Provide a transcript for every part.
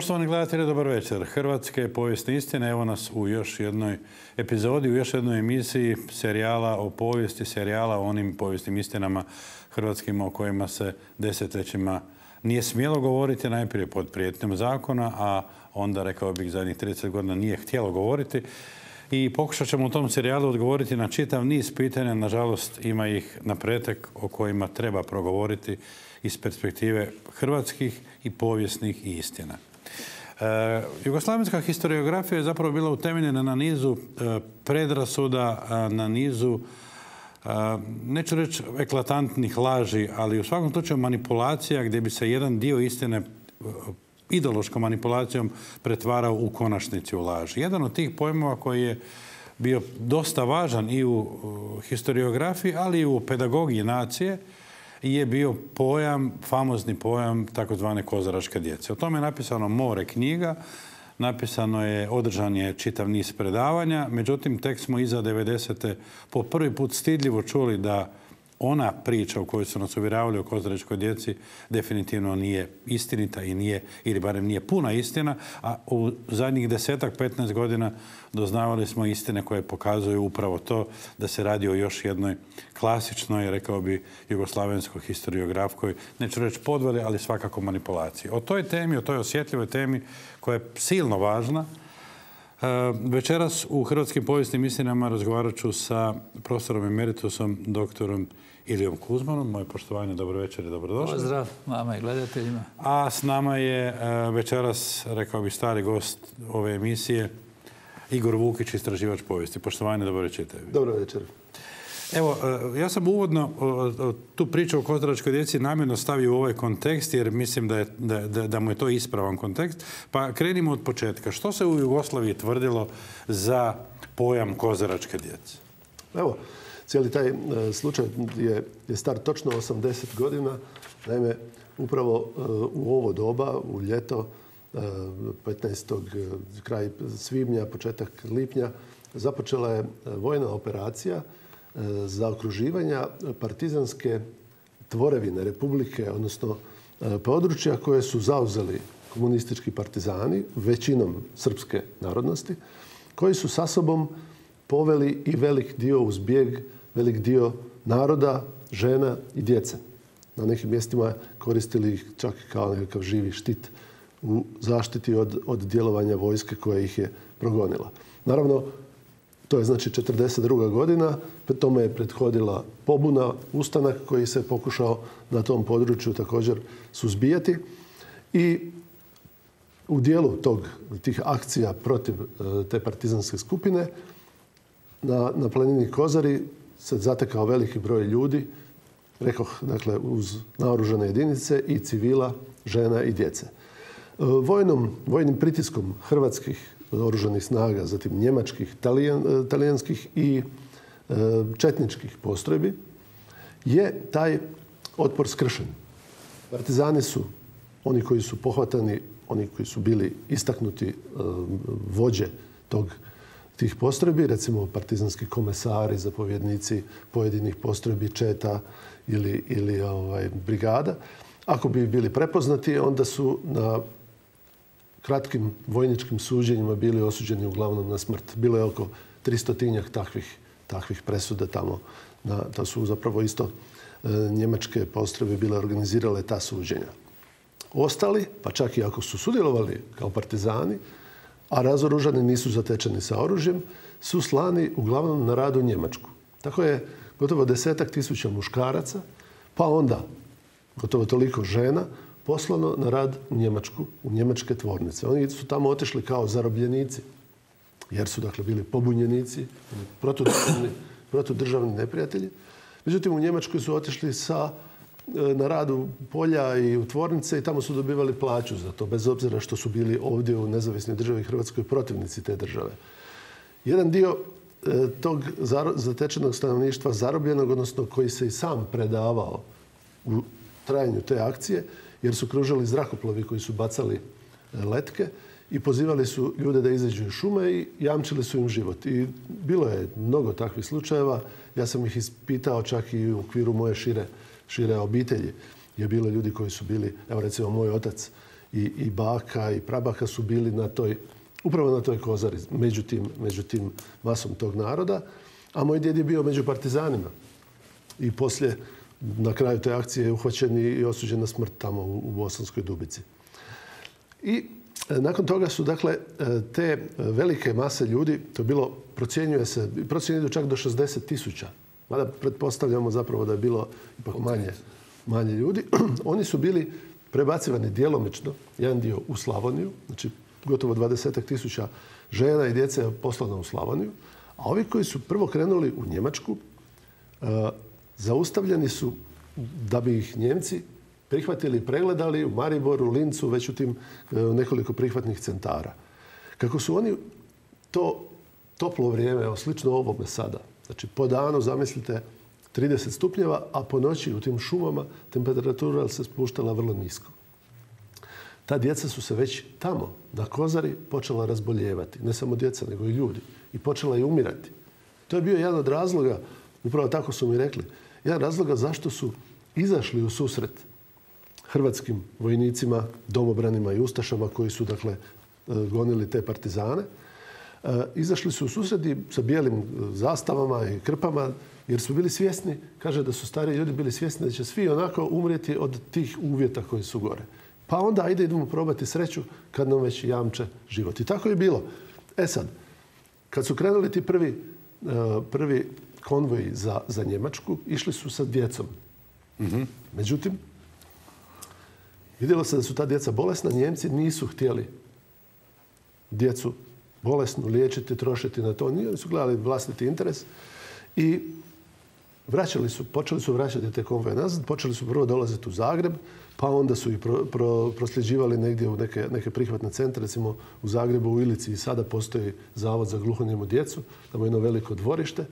Poštovani gledatelji, dobar večer. Hrvatske povijesne istine, evo nas u još jednoj epizodi, u još jednoj emisiji serijala o povijesti, serijala o onim povijesnim istinama hrvatskima o kojima se desetljećima nije smjelo govoriti, najprije pod prijetnjom zakona, a onda, rekao bih, zadnjih 30 godina nije htjelo govoriti. I pokušat ćemo u tom serijalu odgovoriti na čitav niz pitanja. Nažalost, ima ih na pretek o kojima treba progovoriti iz perspektive hrvatskih i povijesnih istina. E, jugoslavenska historiografija je zapravo bila utemeljena na nizu e, predrasuda, na nizu e, neću reći eklatantnih laži, ali u svakom slučaju manipulacija gdje bi se jedan dio istine ideološkom manipulacijom pretvarao u konačnici u laž. Jedan od tih pojmova koji je bio dosta važan i u historiografiji, ali i u pedagogiji nacije, je bio pojam, famozni pojam takozvane kozaračke djece. O tome je napisano more knjiga, napisano je, održan je čitav niz predavanja, međutim, tek smo iza 90. po prvi put stidljivo čuli da ona priča u kojoj su nas uvjeravali o kozaračkoj djeci definitivno nije istinita i nije, ili barem nije puna istina, a u zadnjih desetak, 15 godina doznavali smo istine koje pokazuju upravo to da se radi o još jednoj klasičnoj, rekao bi, jugoslavenskoj historiografkoj, neću reći podvali, ali svakako manipulaciji. O toj temi, o toj osjetljivoj temi koja je silno važna, Večeras u Hrvatskim povijesnim istinama razgovarat ću sa profesorom emeritusom, doktorom Ilijom Kuzmanom. Moje poštovanje, dobro večer i dobrodošli. Pozdrav vama i gledateljima. A s nama je e, večeras, rekao bih, stari gost ove emisije, Igor Vukić, istraživač povijesti. Poštovanje, dobro večer. Dobro večer. Evo, e, ja sam uvodno tu priču o kozaračkoj djeci namjerno stavio u ovaj kontekst jer mislim da, je, da, da, mu je to ispravan kontekst. Pa krenimo od početka. Što se u Jugoslaviji tvrdilo za pojam kozaračke djece? Evo, cijeli taj e, slučaj je, je star točno 80 godina. Naime, upravo e, u ovo doba, u ljeto, 15. kraj svibnja, početak lipnja, započela je vojna operacija E, za okruživanja partizanske tvorevine Republike, odnosno e, područja koje su zauzeli komunistički partizani, većinom srpske narodnosti, koji su sa sobom poveli i velik dio uzbjeg, velik dio naroda, žena i djece. Na nekim mjestima koristili ih čak kao nekakav živi štit u zaštiti od djelovanja vojske koja ih je progonila. Naravno, to je znači 42. godina, tome je prethodila pobuna, ustanak koji se pokušao na tom području također suzbijati. I u dijelu tog, tih akcija protiv e, te partizanske skupine na, na planini Kozari se zatekao veliki broj ljudi, rekoh, dakle, uz naoružane jedinice i civila, žena i djece. E, vojnom, vojnim pritiskom hrvatskih oružanih snaga, zatim njemačkih, e, talijanskih i e, četničkih postrojbi, je taj otpor skršen. Partizani su oni koji su pohvatani, oni koji su bili istaknuti e, vođe tog tih postrojbi, recimo partizanski komesari, zapovjednici pojedinih postrojbi četa ili, ovaj, brigada. Ako bi bili prepoznati, onda su na kratkim vojničkim suđenjima bili osuđeni uglavnom na smrt. Bilo je oko tristotinjak takvih, takvih presuda tamo. Na, to su zapravo isto e, njemačke postrebe bile organizirale ta suđenja. Ostali, pa čak i ako su sudjelovali kao partizani, a razoružani nisu zatečeni sa oružjem, su slani uglavnom na radu Njemačku. Tako je gotovo desetak tisuća muškaraca, pa onda gotovo toliko žena poslano na rad u Njemačku, u njemačke tvornice. Oni su tamo otišli kao zarobljenici, jer su dakle bili pobunjenici, protudržavni, protudržavni neprijatelji. Međutim, u Njemačkoj su otišli sa, e, na radu polja i u tvornice i tamo su dobivali plaću za to, bez obzira što su bili ovdje u nezavisnoj državi Hrvatskoj protivnici te države. Jedan dio e, tog zatečenog stanovništva zarobljenog, odnosno koji se i sam predavao u trajanju te akcije, jer su kružili zrakoplovi koji su bacali e, letke i pozivali su ljude da izađu iz šume i jamčili su im život. I bilo je mnogo takvih slučajeva. Ja sam ih ispitao čak i u okviru moje šire, šire obitelji. Je bilo ljudi koji su bili, evo recimo moj otac i, i baka i prabaka su bili na toj, upravo na toj kozari, među tim, među tim masom tog naroda. A moj djed je bio među partizanima. I poslije, na kraju te akcije je uhvaćen i osuđen na smrt tamo u, Bosanskoj Dubici. I e, nakon toga su, dakle, e, te velike mase ljudi, to je bilo, procjenjuje se, procjenjuje čak do 60 tisuća. Mada pretpostavljamo zapravo da je bilo ipak manje, manje ljudi. Oni su bili prebacivani djelomično, jedan dio u Slavoniju, znači gotovo 20 tisuća žena i djece je poslano u Slavoniju, a ovi koji su prvo krenuli u Njemačku, e, zaustavljeni su da bi ih Njemci prihvatili i pregledali u Mariboru, Lincu, već u tim e, nekoliko prihvatnih centara. Kako su oni to toplo vrijeme, evo, slično ovome sada, znači po danu, zamislite, 30 stupnjeva, a po noći u tim šumama temperatura se spuštala vrlo nisko. Ta djeca su se već tamo, na kozari, počela razboljevati. Ne samo djeca, nego i ljudi. I počela i umirati. To je bio jedan od razloga, upravo tako su mi rekli, jedan razloga zašto su izašli u susret hrvatskim vojnicima, domobranima i ustašama koji su, dakle, gonili te partizane. E, izašli su u susredi sa bijelim zastavama i krpama jer su bili svjesni, kaže da su stari ljudi bili svjesni da će svi onako umrijeti od tih uvjeta koji su gore. Pa onda ajde idemo probati sreću kad nam već jamče život. I tako je bilo. E sad, kad su krenuli ti prvi, prvi konvoji za, za Njemačku, išli su sa djecom. Mm-hmm. Međutim, vidjelo se da su ta djeca bolesna. Njemci nisu htjeli djecu bolesnu liječiti, trošiti na to. Nije, su gledali vlastiti interes. I vraćali su, počeli su vraćati te konvoje nazad, počeli su prvo dolaziti u Zagreb, pa onda su ih pro, pro, prosljeđivali negdje u neke, neke prihvatne centre, recimo u Zagrebu, u Ilici i sada postoji zavod za gluhonijemu djecu, tamo je jedno veliko dvorište.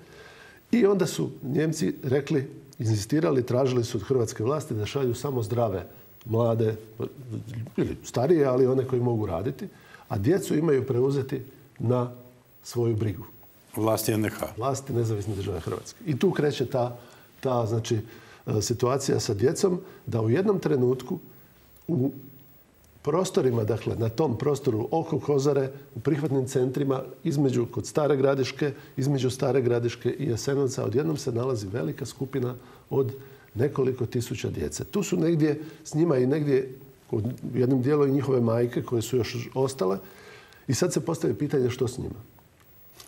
I onda su Njemci rekli, inzistirali, tražili su od hrvatske vlasti da šalju samo zdrave, mlade, ili starije, ali one koji mogu raditi, a djecu imaju preuzeti na svoju brigu. Vlasti NDH. Vlasti nezavisne države Hrvatske. I tu kreće ta, ta znači, e, situacija sa djecom da u jednom trenutku u prostorima, dakle na tom prostoru oko Kozare, u prihvatnim centrima, između kod Stare Gradiške, između Stare Gradiške i Jasenovca, odjednom se nalazi velika skupina od nekoliko tisuća djece. Tu su negdje s njima i negdje u jednom dijelu i njihove majke koje su još ostale. I sad se postavi pitanje što s njima.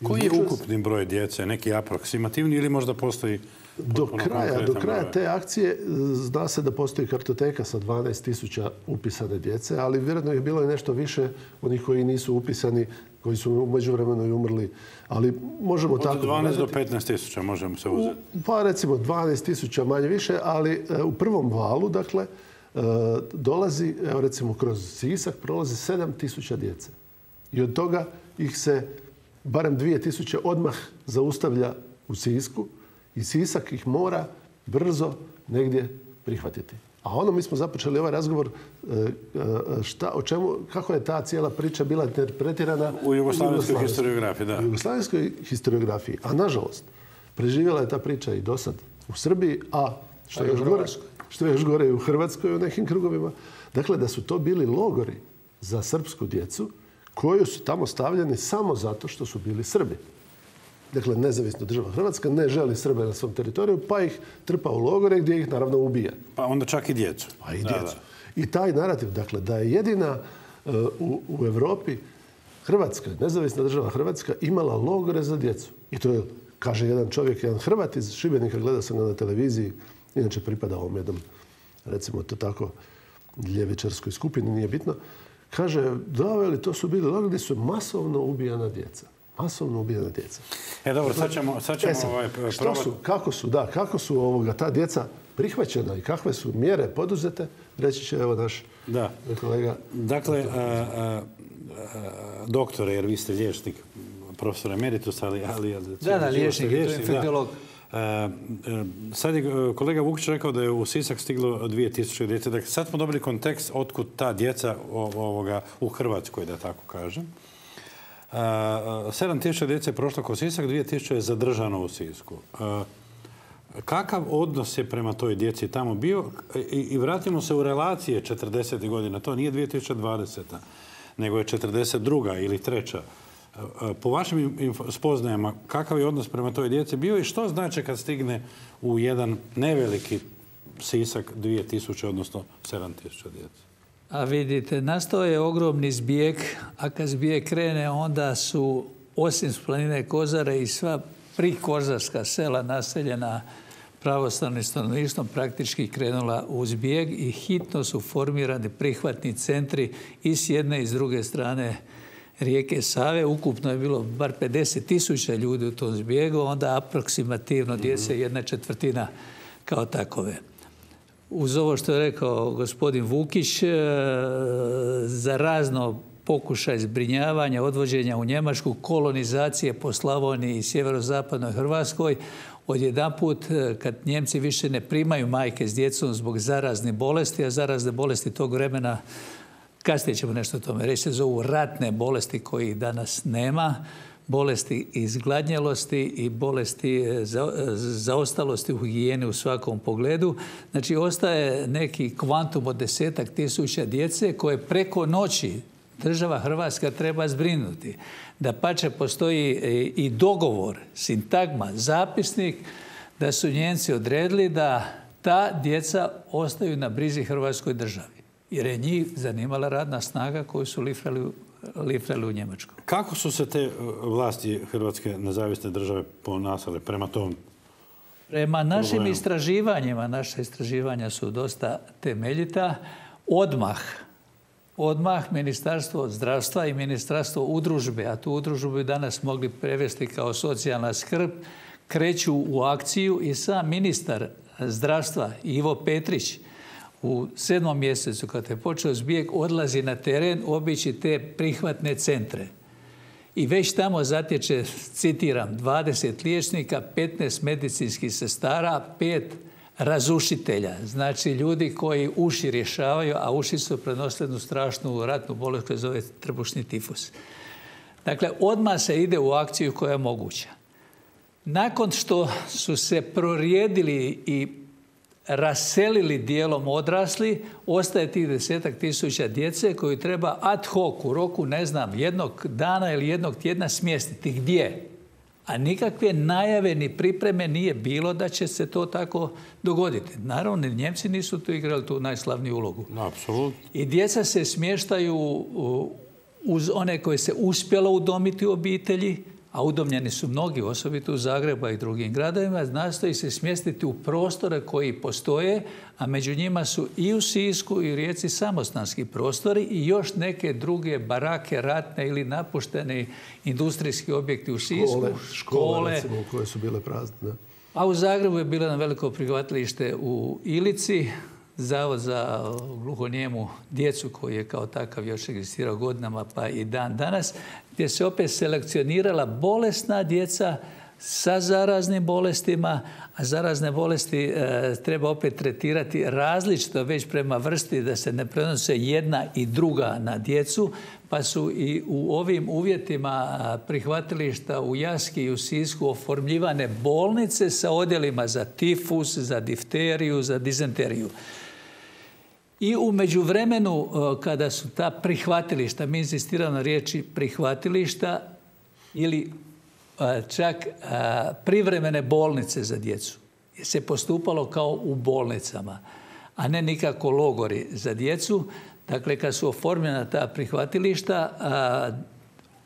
Koji je ukupni broj djece? Neki aproksimativni ili možda postoji do kraja, do kraja te akcije zna se da postoji kartoteka sa 12.000 upisane djece, ali vjerojatno je bilo i nešto više onih koji nisu upisani, koji su umeđu vremenu i umrli. Ali možemo Od tako... 12 do 15.000 možemo se uzeti. Pa recimo 12.000 manje više, ali e, u prvom valu, dakle, e, dolazi, evo recimo kroz Sisak, prolazi 7.000 djece. I od toga ih se barem 2000 odmah zaustavlja u Sisku i Sisak ih mora brzo negdje prihvatiti. A ono mi smo započeli ovaj razgovor e, e, šta, o čemu, kako je ta cijela priča bila interpretirana u jugoslavenskoj historiografiji. Da. U jugoslavenskoj historiografiji. A nažalost, preživjela je ta priča i do sad u Srbiji, a što je još gore, što je još gore i u Hrvatskoj u nekim krugovima. Dakle, da su to bili logori za srpsku djecu koji su tamo stavljeni samo zato što su bili Srbi. Dakle, nezavisno država Hrvatska ne želi Srbe na svom teritoriju, pa ih trpa u logore gdje ih naravno ubija. Pa onda čak i djecu. Pa i djecu. I taj narativ, dakle, da je jedina uh, u, u Europi Hrvatska, nezavisna država Hrvatska, imala logore za djecu. I to je, kaže jedan čovjek, jedan Hrvat iz Šibenika, gleda sam ga na televiziji, inače pripada ovom jednom, recimo to tako, ljevičarskoj skupini, nije bitno. Kaže, da, veli, to su bili logori gdje su masovno ubijana djeca. Masovno ubijana djeca. E, dobro, sad ćemo, sad ćemo E sad, ovaj, što su, kako su, da, kako su ovoga, ta djeca prihvaćena i kakve su mjere poduzete, reći će evo naš Da. kolega. Dakle, a, a, a, doktore, jer vi ste liječnik, profesor emeritus, ali... ali Da, da, liječnik, liječnik. E, e, sad je e, kolega Vukić rekao da je u Sisak stiglo 2000 djece. Dakle, sad smo dobili kontekst otkud ta djeca ovoga, u Hrvatskoj, da tako kažem. E, 7000 djece je prošlo kroz Sisak, 2000 je zadržano u Sisku. E, Kakav odnos je prema toj djeci tamo bio? I, vratimo se u relacije 40. godina. To nije 2020. nego je 42. ili treća. Po vašim spoznajama, kakav je odnos prema toj djeci bio i što znači kad stigne u jedan neveliki Sisak 2000, odnosno 7000 djece? A vidite, nastao je ogromni zbijeg, a kad zbijeg krene, onda su osim planine Kozare i sva prikozarska sela naseljena pravoslavnim stanovništvom praktički krenula u zbijeg i hitno su formirani prihvatni centri i s jedne i s druge strane rijeke Save. Ukupno je bilo bar 50 tisuća ljudi u tom zbjegu, onda aproksimativno djece jedna četvrtina kao takove. Uz ovo što je rekao gospodin Vukić, e, za razno pokušaj zbrinjavanja, odvođenja u Njemačku, kolonizacije po Slavoniji i sjeverozapadnoj Hrvatskoj, odjedanput e, kad Njemci više ne primaju majke s djecom zbog zaraznih bolesti, a zarazne bolesti tog vremena, kasnije ćemo nešto o tome reći, se zovu ratne bolesti kojih danas nema, bolesti izgladnjelosti i bolesti e, e, zaostalosti u higijeni u svakom pogledu. Znači, ostaje neki kvantum od desetak tisuća djece koje preko noći država Hrvatska treba zbrinuti. Da pače postoji i dogovor, sintagma, zapisnik da su Njenci odredili da ta djeca ostaju na brizi Hrvatskoj državi. Jer je njih zanimala radna snaga koju su lifrali lifrali u Njemačku. Kako su se te vlasti Hrvatske nezavisne države ponasale prema tom Prema našim istraživanjima, naše istraživanja su dosta temeljita. Odmah odmah Ministarstvo zdravstva i Ministarstvo udružbe, a tu udružbu bi danas mogli prevesti kao socijalna skrb, kreću u akciju i sam ministar zdravstva Ivo Petrić u sedmom mjesecu kad je počeo zbijeg odlazi na teren obići te prihvatne centre. I već tamo zatječe, citiram, 20 liječnika, 15 medicinskih sestara, pet razušitelja, znači ljudi koji uši rješavaju, a uši su prenosili strašnu ratnu bolest koja zove trbušni tifus. Dakle, odmah se ide u akciju koja je moguća. Nakon što su se prorijedili i raselili dijelom odrasli, ostaje tih desetak tisuća djece koju treba ad hoc u roku, ne znam, jednog dana ili jednog tjedna smjestiti. Gdje? a nikakve najave ni pripreme nije bilo da će se to tako dogoditi. Naravno, Njemci nisu tu igrali tu najslavniju ulogu. Apsolutno. I djeca se smještaju uz one koje se uspjelo udomiti u obitelji, a udomljeni su mnogi, osobito u Zagrebu i drugim gradovima, nastoji se smjestiti u prostore koji postoje, a među njima su i u Sisku i u Rijeci samostanski prostori i još neke druge barake, ratne ili napušteni industrijski objekti u Sisku. Škole, škole, recimo, koje su bile prazne. A u Zagrebu je bilo na veliko prihvatilište u Ilici, Zavod za gluhonijemu djecu koji je kao takav još egzistirao godinama pa i dan danas, gdje se opet selekcionirala bolesna djeca sa zaraznim bolestima, a zarazne bolesti e, treba opet tretirati različito već prema vrsti da se ne prenose jedna i druga na djecu, pa su i u ovim uvjetima prihvatilišta u Jaski i u Sisku oformljivane bolnice sa odjelima za tifus, za difteriju, za dizenteriju. I u međuvremenu, e, kada su ta prihvatilišta, mi insistiramo na riječi prihvatilišta ili e, čak e, privremene bolnice za djecu, je se postupalo kao u bolnicama, a ne nikako logori za djecu. Dakle, kad su oformljena ta prihvatilišta,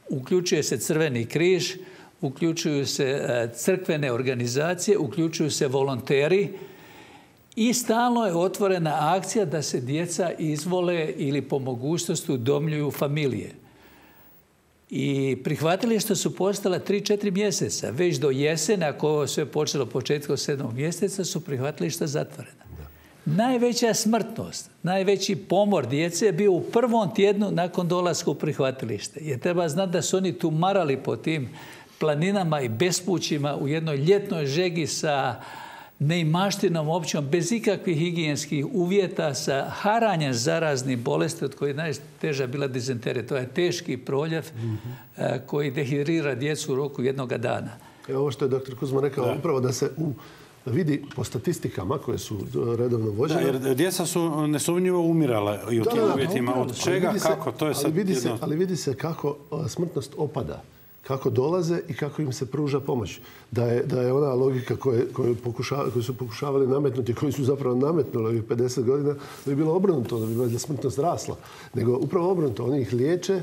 uključuje se Crveni križ, uključuju se crkvene organizacije, uključuju se volonteri, i stalno je otvorena akcija da se djeca izvole ili po mogućnosti udomljuju familije. I prihvatilišta su postala 3-4 mjeseca. Već do jesene, ako ovo sve počelo početkom sedmog mjeseca, su prihvatilišta zatvorena. Najveća smrtnost, najveći pomor djece je bio u prvom tjednu nakon dolaska u prihvatilište. Jer treba znati da su oni tu marali po tim planinama i bespućima u jednoj ljetnoj žegi sa neimaštinom općom, bez ikakvih higijenskih uvjeta, sa haranjem zaraznih bolesti, od kojih najteža bila dizenterija. To je teški proljev eh, koji dehidrira djecu u roku jednoga dana. Evo ovo što je dr. Kuzma rekao, upravo da se u vidi po statistikama koje su redovno Da, vođene. jer djeca su nesumnjivo umirala i u Da, tim da, da, uvjetima. Od Ali čega, se- kako, to je ali sad vidi, se, ali vidi se kako a, smrtnost opada, kako dolaze i kako im se pruža pomoć. Da je, da je ona logika koje, koju, pokušava- koju su pokušavali nametnuti, koju su zapravo nametnuli ovih 50 godina, da bi bilo obrnuto, da bi valjda smrtnost rasla. Nego upravo obrnuto, oni ih liječe,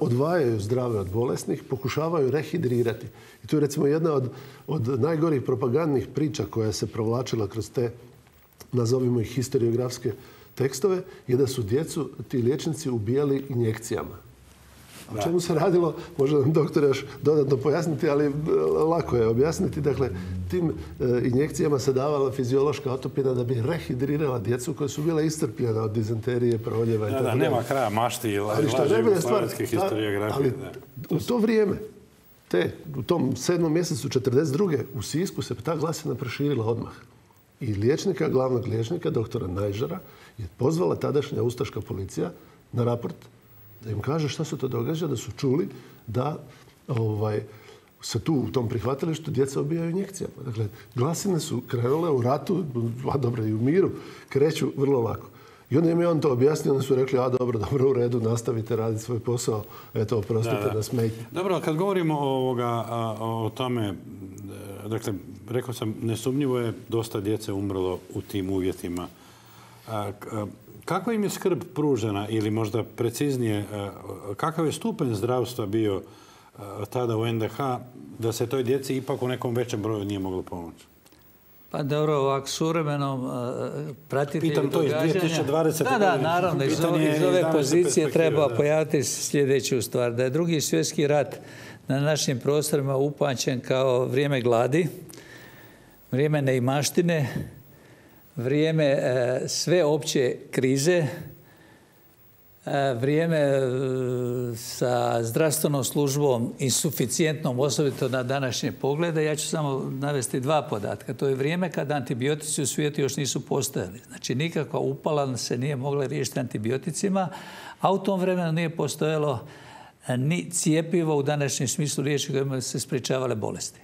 odvajaju zdrave od bolesnih, pokušavaju rehidrirati. I tu je recimo jedna od, od najgorih propagandnih priča koja se provlačila kroz te nazovimo ih historiografske tekstove, je da su djecu ti liječnici ubijali injekcijama. O čemu se radilo, može nam doktor još dodatno pojasniti, ali e, lako je objasniti. Dakle, tim e, injekcijama se davala fiziološka otopina da bi rehidrirala djecu koja su bila iscrpljena od dizenterije, proljeva i tako da, nema kraja mašti i laži ta- historiografije. u to vrijeme, te, u tom sedmom mjesecu 42. u Sisku se ta glasina proširila odmah. I liječnika, glavnog liječnika, doktora Najžara, je pozvala tadašnja ustaška policija na raport da im kaže šta se to događa, da su čuli da ovaj, se tu u tom prihvatilištu djeca obijaju injekcijama. Dakle, glasine su krenule u ratu, a dobro i u miru, kreću vrlo lako. I onda im je on to objasnio, onda su rekli, a dobro, dobro, u redu, nastavite raditi svoj posao, eto, oprostite Da, da. na smetnji. Dobro, kad govorimo o, ovoga, o tome, e, dakle, rekao sam, nesumnjivo je dosta djece umrlo u tim uvjetima. Kakva im je skrb pružena ili možda preciznije, a, kakav je stupanj zdravstva bio a, tada u NDH da se toj djeci ipak u nekom većem broju nije moglo pomoći? Pa dobro, ovako suvremenom uh, pratitelju Pitam to iz događanja... 2020. Da, da, naravno, iz, ove- iz pozicije treba da. pojaviti sljedeću stvar. Da je drugi svjetski rat na našim prostorima upamćen kao vrijeme gladi, vrijeme neimaštine, vrijeme e, sve opće krize, e, vrijeme e, sa zdravstvenom službom insuficijentnom, osobito na današnje poglede. Ja ću samo navesti dva podatka. To je vrijeme kada antibiotici u svijetu još nisu postojali. Znači nikakva upala se nije mogla riješiti antibioticima, a u tom vremenu nije postojalo ni cijepivo u današnjem smislu riječi kojima se sprečavale bolesti.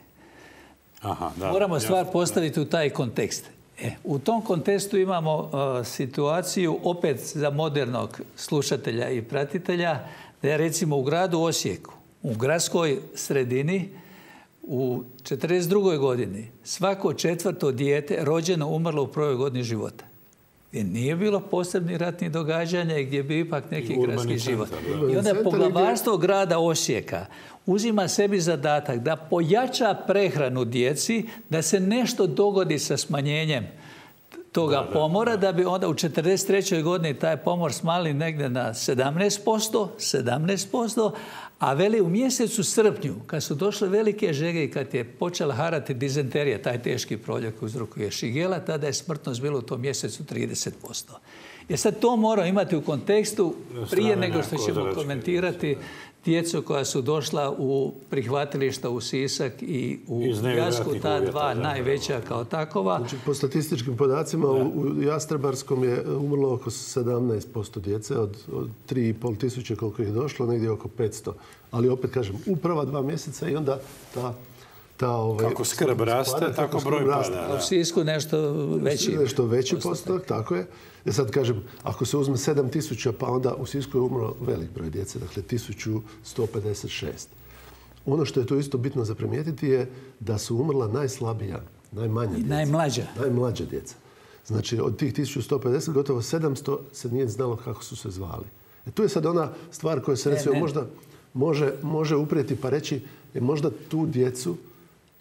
Aha, da. Moramo stvar postaviti u taj kontekst. E, u tom kontekstu imamo uh, situaciju opet za modernog slušatelja i pratitelja da je recimo u gradu Osijeku, u gradskoj sredini u 42. godini svako četvrto dijete rođeno umrlo u prvoj godini života. Gdje nije bilo posebnih ratnih događanja i gdje bi ipak neki gradski život. I onda poglavarstvo grada Osijeka uzima sebi zadatak da pojača prehranu djeci, da se nešto dogodi sa smanjenjem toga pomora, da bi onda u 43. godini taj pomor smanjili negdje na 17%, 17%, a veli u mjesecu srpnju, kad su došle velike žege i kad je počela harati dizenterija, taj teški proljak uzrokuje šigela, tada je smrtnost bila u tom mjesecu 30%. Jer sad to mora imati u kontekstu prije nego što ćemo komentirati djecu koja su došla u prihvatilišta u Sisak i u Jasku, ta dva najveća kao takova. Znači, po statističkim podacima u, Jastrebarskom je umrlo oko 17% djece od, od 3,5 tisuće koliko je došlo, negdje oko 500. Ali opet kažem, u prva dva mjeseca i onda ta... ta ovaj, Kako skrb raste, tako broj pada. U. Sisku nešto veći. Nešto veći postotak, tako je. Ja sad kažem, ako se uzme 7000, pa onda u Sisku je umro velik broj djece, dakle 1156. Ono što je tu isto bitno za primijetiti je da su umrla najslabija, najmanja I djeca. najmlađa. Najmlađa djeca. Znači, od tih 1150, gotovo 700 se nije znalo kako su se zvali. E, tu je sad ona stvar koja se recimo ne. možda može, može uprijeti pa reći, je možda tu djecu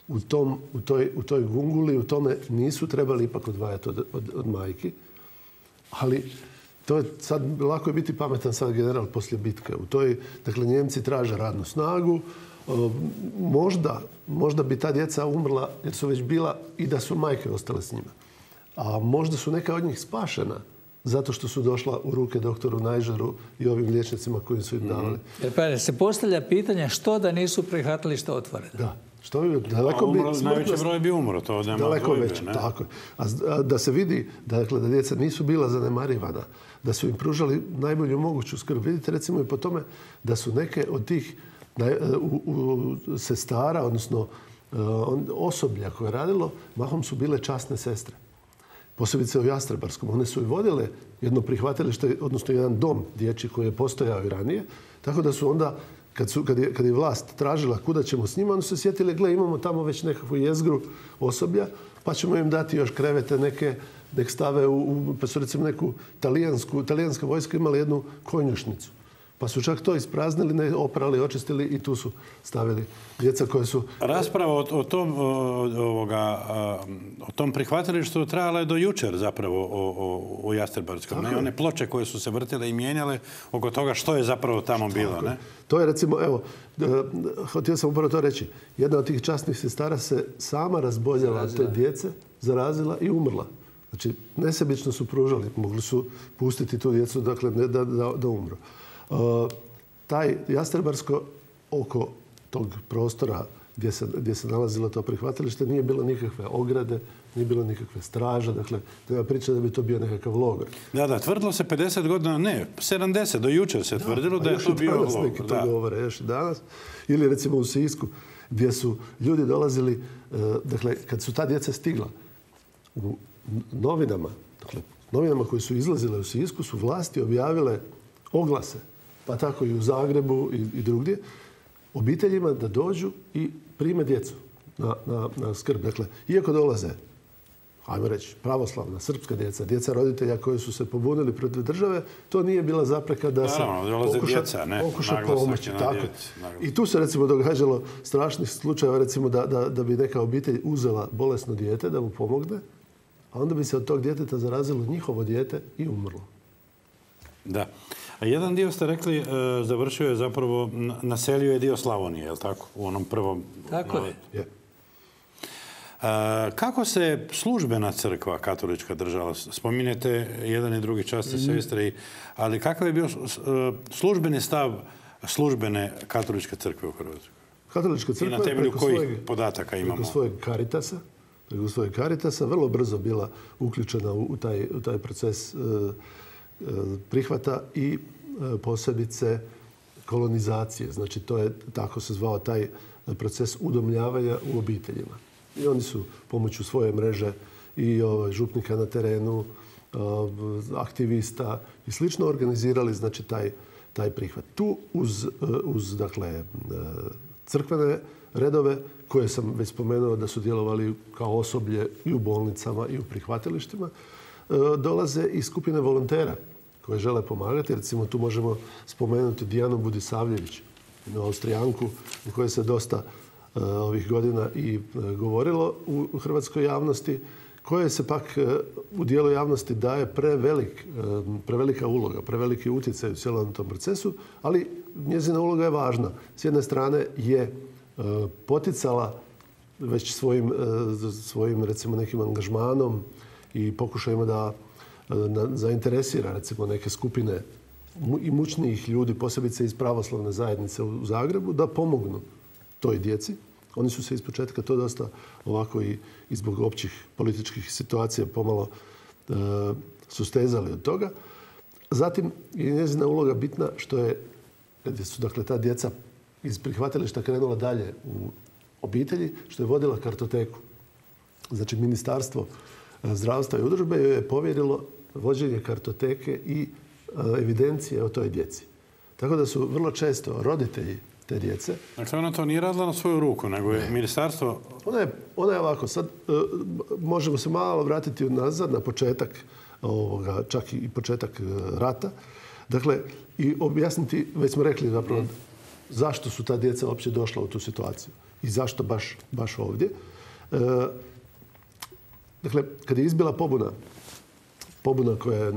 u, tom, u, toj, u toj gunguli, u tome nisu trebali ipak odvajati od, od, od majki. Ali to je sad, lako je biti pametan sad general poslije bitke. U toj, dakle, Njemci traže radnu snagu. Možda, možda bi ta djeca umrla jer su već bila i da su majke ostale s njima. A možda su neka od njih spašena zato što su došla u ruke doktoru Najžaru i ovim liječnicima koji su im davali. Jer pa, se postavlja pitanje što da nisu prihvatilišta otvorena. Da. Što bi A daleko bi najveći broj bi umro, to nema daleko dvojbe, veći, ne? tako. A da se vidi dakle, da djeca nisu bila zanemarivana, da su im pružali najbolju moguću skrb. Vidite recimo i po tome da su neke od tih naj- u, u, sestara, odnosno osoblja koje je radilo, mahom su bile časne sestre. Posebice u Jastrebarskom. One su i vodile jedno prihvatilište, odnosno jedan dom dječji koji je postojao i ranije. Tako da su onda, kad, su, kad, je, kad je vlast tražila kuda ćemo s njima, oni su sjetili, gle, imamo tamo već nekakvu jezgru osoblja, pa ćemo im dati još krevete neke, nek stave u, pa su recimo neku talijansku, talijanska vojska imala jednu konjušnicu. Pa su čak to ispraznili, ne oprali, očistili i tu su stavili djeca koje su... Rasprava o, tom, ovoga, o tom prihvatilištu trajala je do jučer zapravo o, o, o Jasterbarskom. Ne? One ploče koje su se vrtile i mijenjale oko toga što je zapravo tamo bilo. Ne? To je recimo, evo, htio sam upravo to reći. Jedna od tih časnih sestara se sama razboljela od te djece, zarazila i umrla. Znači, nesebično su pružali, mogli su pustiti tu djecu, dakle, ne da, da, da umru. Uh, taj Jastrebarsko oko tog prostora gdje se, gdje se nalazilo to prihvatilište nije bilo nikakve ograde, nije bilo nikakve straže, dakle, nema priča da bi to bio nekakav logor. Da, da, tvrdilo se 50 godina, ne, 70, do jučer se tvrdilo da, je to bio logor. Neki to govore, još i danas. Ili recimo u Sisku, gdje su ljudi dolazili, uh, dakle, kad su ta djeca stigla u novinama, dakle, novinama koje su izlazile u Sisku, su vlasti objavile oglase pa tako i u Zagrebu i, i drugdje, obiteljima da dođu i prime djecu na, na, na skrb. Dakle, iako dolaze, ajmo reći, pravoslavna, srpska djeca, djeca roditelja koji su se pobunili protiv države, to nije bila zapreka da se pokuša, djeca, ne, pokuša pomoći. Tako. I tu se recimo događalo strašnih slučajeva, recimo da, da, da bi neka obitelj uzela bolesno dijete da mu pomogne, a onda bi se od tog djeteta zarazilo njihovo dijete i umrlo. Da. A jedan dio ste rekli, e, završio je zapravo, naselio je dio Slavonije, je li tako? U onom prvom... Tako je. je. kako se službena crkva katolička držala? Spominjete jedan i drugi časti mm. sestre, ali kakav je bio e, službeni stav službene katoličke crkve u Hrvatskoj? Katolička crkva I na temelju kojih svojeg, podataka imamo? Preko svojeg karitasa, preko svojeg karitasa, vrlo brzo bila uključena u, taj, u taj proces e, prihvata i e, posebice kolonizacije. Znači, to je, tako se zvao taj proces udomljavanja u obiteljima. I oni su pomoću svoje mreže i ovaj, župnika na terenu, e, aktivista i slično organizirali znači, taj, taj prihvat. Tu uz, e, uz dakle, crkvene redove koje sam već spomenuo da su djelovali kao osoblje i u bolnicama i u prihvatilištima, dolaze i skupine volontera koje žele pomagati. Recimo tu možemo spomenuti Dijanu Budisavljević, jednu Austrijanku o kojoj se dosta e, ovih godina i e, govorilo u hrvatskoj javnosti, koje se pak u dijelu javnosti daje prevelik, prevelika uloga, preveliki utjecaj u cijelom tom procesu, ali njezina uloga je važna. S jedne strane je poticala već svojim, svojim recimo nekim angažmanom i pokušajmo da zainteresira recimo neke skupine i mučnijih ljudi, posebice iz pravoslavne zajednice u Zagrebu, da pomognu toj djeci. Oni su se iz početka to dosta ovako i, zbog općih političkih situacija pomalo e, sustezali od toga. Zatim je njezina uloga bitna što je, kad su dakle ta djeca iz prihvatilišta krenula dalje u obitelji, što je vodila kartoteku. Znači, ministarstvo zdravstva i udružbe joj je povjerilo vođenje kartoteke i e, evidencije o toj djeci. Tako da su vrlo često roditelji te djece. Dakle, ona to nije radila na svoju ruku, nego je ministarstvo... Ona je, ona je ovako, sad e, možemo se malo vratiti nazad na početak ovoga, čak i početak e, rata. Dakle, i objasniti, već smo rekli zapravo, zašto su ta djeca uopće došla u tu situaciju i zašto baš, baš ovdje. Dakle, kad je izbila pobuna, pobuna koja je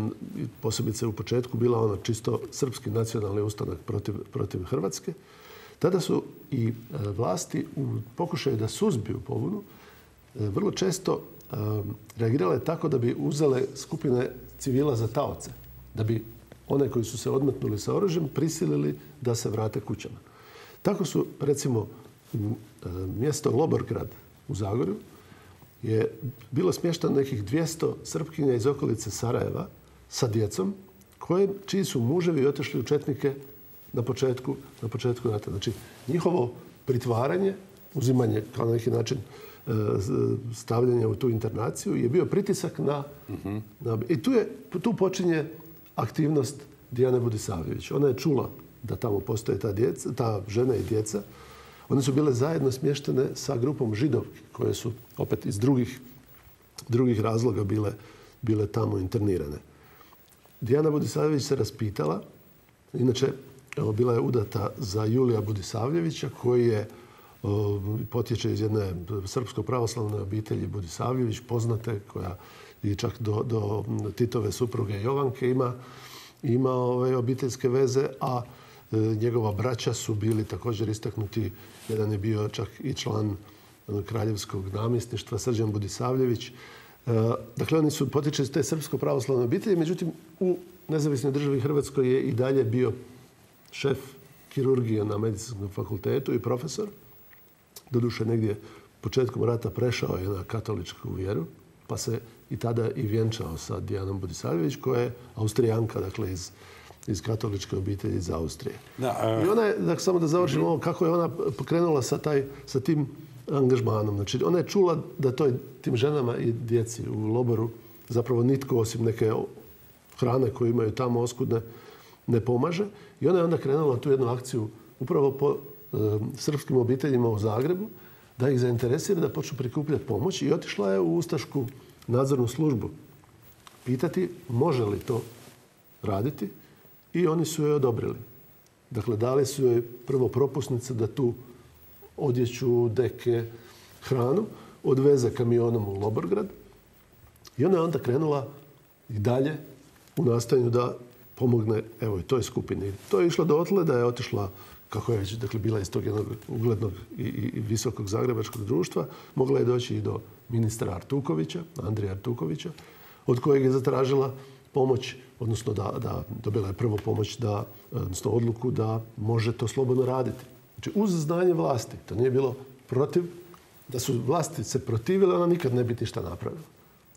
posebice u početku bila ona čisto srpski nacionalni ustanak protiv, protiv Hrvatske, tada su i e, vlasti u pokušaju da suzbiju pobunu e, vrlo često e, reagirale tako da bi uzele skupine civila za taoce. Da bi one koji su se odmetnuli sa oružjem prisilili da se vrate kućama. Tako su, recimo, u mjesto Loborgrad u Zagorju je bilo smješteno nekih 200 srpkinja iz okolice Sarajeva sa djecom koje, čiji su muževi otišli u Četnike na početku, na početku rata. Znači, njihovo pritvaranje uzimanje kao na neki način e, stavljanja u tu internaciju je bio pritisak na... na I tu, je, tu počinje aktivnost Dijane Budisavljević. Ona je čula da tamo postoje ta, djeca, ta žena i djeca. One su bile zajedno smještene sa grupom židovki koje su opet iz drugih, drugih razloga bile, bile tamo internirane. Dijana Budisavljević se raspitala. Inače, evo, bila je udata za Julija Budisavljevića koji je potječe iz jedne srpsko-pravoslavne obitelji Budisavljević, poznate, koja i čak do, do Titove supruge Jovanke ima, ima ove obiteljske veze, a njegova braća su bili također istaknuti. Jedan je bio čak i član ono, kraljevskog namjesništva, Srđan Budisavljević. E, dakle, oni su potiče iz te srpsko-pravoslavne obitelji, međutim, u nezavisnoj državi Hrvatskoj je i dalje bio šef kirurgije na medicinskom fakultetu i profesor. Doduše, negdje početkom rata prešao je na katoličku vjeru, pa se i tada i vjenčao sa Dijanom Budisavljević, koja je austrijanka, dakle, iz, iz katoličke obitelji iz Austrije. Da, I ona je, dakle, samo da završim ovo, kako je ona pokrenula sa, taj, sa tim angažmanom. Znači, ona je čula da toj, tim ženama i djeci u Loboru zapravo nitko osim neke hrane koje imaju tamo oskudne ne pomaže. I ona je onda krenula tu jednu akciju upravo po e, srpskim obiteljima u Zagrebu da ih zainteresira da počnu prikupljati pomoć i otišla je u Ustašku nadzornu službu pitati može li to raditi i oni su joj odobrili. Dakle, dali su joj prvo propusnice da tu odjeću, deke, hranu odveze kamionom u Loborgrad i ona je onda krenula i dalje u nastojanju da pomogne evo i toj skupini. To je išlo do otle da je otišla kako je već dakle, bila iz tog jednog uglednog i, i visokog zagrebačkog društva, mogla je doći i do ministra Artukovića, Andrija Artukovića, od kojeg je zatražila pomoć, odnosno da, da dobila je prvo pomoć da, odnosno odluku da može to slobodno raditi. Znači uz znanje vlasti. To nije bilo protiv, da su vlasti se protivile, ona nikad ne bi ti šta napravila.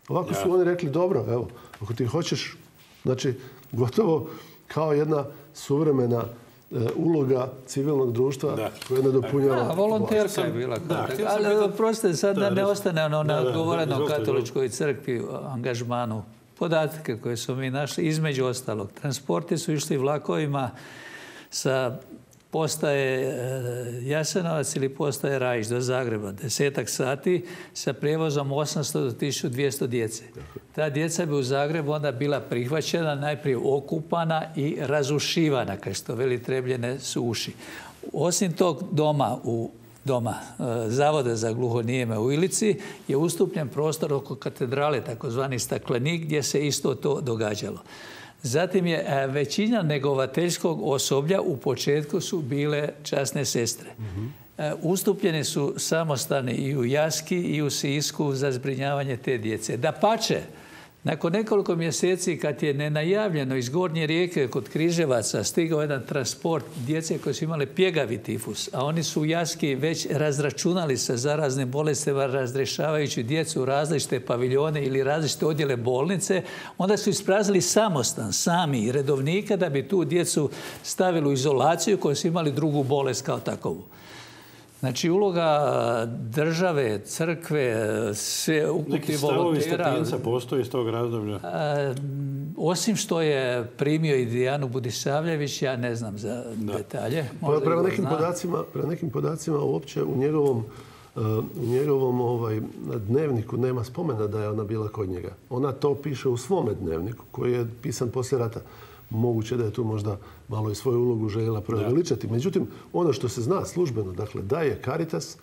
Ovako su oni rekli, dobro, evo, ako ti hoćeš, znači, gotovo kao jedna suvremena e, uloga civilnog društva Da. koja nadopunjava... A, volonterka Sam- je bila. da, Ali pitat- prostite, sad da, Da, ne da. ostane ono Da, da, na da, odgovorenom katoličkoj crkvi angažmanu. Podatke koje smo mi našli, između ostalog. Transporti su išli vlakovima sa postaje e, Jasenovac ili postaje Rajić do Zagreba, desetak sati sa prijevozom 800 do 1200 djece. Ta djeca bi u Zagrebu onda bila prihvaćena, najprije okupana i razušivana, kao što veli trebljene su uši. Osim tog doma u doma e, Zavoda za gluhonijeme u Ilici je ustupljen prostor oko katedrale, takozvani staklenik, gdje se isto to događalo. Zatim je e, većina negovateljskog osoblja u početku su bile časne sestre. E, Ustupljeni su samostani i u Jaski i u Sisku za zbrinjavanje te djece. Da pače, nakon nekoliko mjeseci kad je nenajavljeno iz Gornje rijeke kod Križevaca stigao jedan transport djece koji su imali pjegavi tifus, a oni su u Jaski već razračunali sa zaraznim bolestima razrešavajući djecu u različite paviljone ili različite odjele bolnice, onda su ispraznili samostan sami redovnika da bi tu djecu stavili u izolaciju koji su imali drugu bolest kao takovu. Znači, uloga države, crkve, sve Neki ukupnih stavovi postoje iz tog razdoblja. A, osim što je primio i Dijanu Budisavljević, ja ne znam za detalje. Pa Možda prema nekim podacima, prema nekim podacima uopće u njegovom uh, u njegovom ovaj, dnevniku nema spomena da je ona bila kod njega. Ona to piše u svome dnevniku koji je pisan poslije rata. Moguće da je tu možda malo i svoju ulogu željela preuveličati. Međutim, ono što se zna službeno, dakle, da je Caritas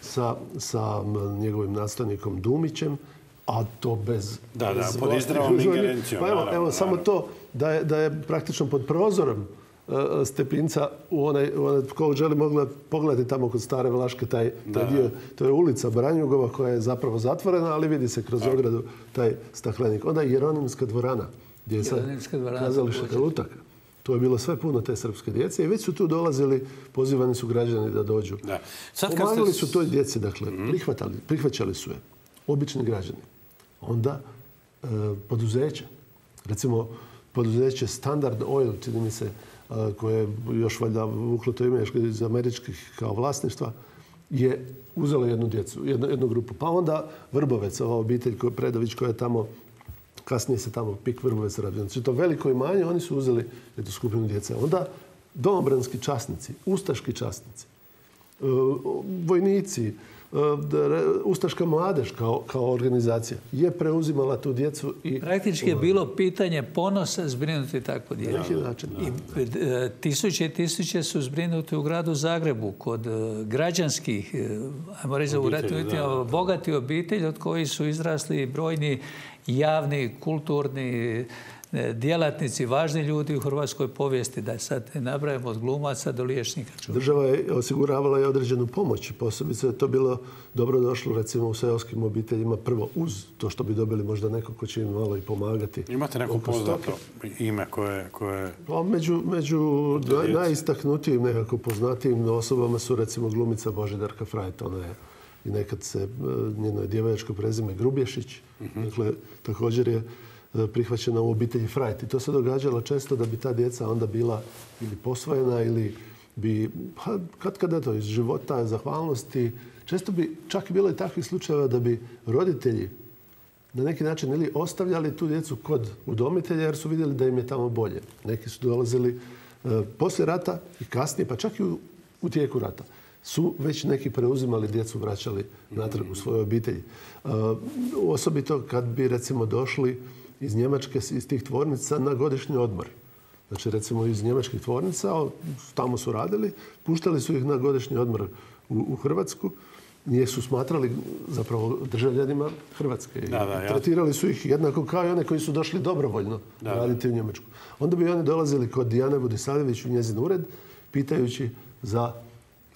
sa, sa njegovim nastavnikom Dumićem, a to bez... Da, da, pod izdravom ingerencijom, Pa evo, naravno, evo samo naravno. to da je, da je praktično pod prozorom e, Stepinca u onaj, u onaj ko želi mogla pogledati tamo kod stare Vlaške taj, taj dio, to je ulica Branjugova koja je zapravo zatvorena, ali vidi se kroz ogradu taj staklenik. Onda je Jeronimska dvorana, gdje je sad Jeronimska dvorana, kazalište također. Lutaka. To je bilo sve puno te srpske djece i već su tu dolazili, pozivani su građani da dođu. Da. Sad kad Pomagali ste- su toj djeci, dakle, prihvatali, prihvaćali su je, obični građani. Onda e, poduzeća, recimo poduzeće Standard Oil, čini mi se, e, koje je još valjda vuklo to ime iz američkih kao vlasništva, je uzela jednu djecu, jednu, jednu grupu. Pa onda Vrbovec, ova obitelj Predović koja je tamo, kasnije se tamo Pik Vrbovec radio. Znači to veliko imanje, oni su uzeli jednu skupinu djece. Onda domobranski časnici, ustaški časnici, e, vojnici, E, Ustaška mladež kao, kao organizacija je preuzimala tu djecu i... Praktički je bilo pitanje ponosa zbrinuti takvu djecu. I e, tisuće i tisuće su zbrinuti u gradu Zagrebu kod građanskih, ajmo reći u bogati obitelj od kojih su izrasli brojni javni, kulturni, E, djelatnici, važni ljudi u hrvatskoj povijesti, da sad ne nabrajamo od glumaca do liječnika. Država je osiguravala i određenu pomoć. Posebice je to bilo dobro došlo recimo u seoskim obiteljima prvo uz to što bi dobili možda neko ko će im malo i pomagati. Imate neko poznato ime koje... koje... Pa, među, među najistaknutijim nekako poznatijim osobama su recimo glumica Božidarka Frajt. Ona je i nekad se, e, njeno je djevojačko prezime Grubješić. Mhm. Dakle, također je E, prihvaćena u obitelji Frajt. I to se događalo često da bi ta djeca onda bila ili posvojena ili bi, pa kad kada to, iz života, zahvalnosti, često bi čak bilo i takvih slučajeva da bi roditelji na neki način ili ostavljali tu djecu kod udomitelja jer su vidjeli da im je tamo bolje. Neki su dolazili e, poslije rata i kasnije, pa čak i u, u tijeku rata su već neki preuzimali djecu, vraćali natrag u svoje obitelji. Osobito kad bi recimo došli iz Njemačke, iz tih tvornica na godišnji odmor. Znači, recimo iz njemačkih tvornica, tamo su radili, puštali su ih na godišnji odmor u, Hrvatsku, nije su smatrali zapravo državljanima Hrvatske. Da, Tretirali su ih jednako kao i one koji su došli dobrovoljno raditi u Njemačku. Onda bi oni dolazili kod Dijane Budisavljević u njezin ured, pitajući za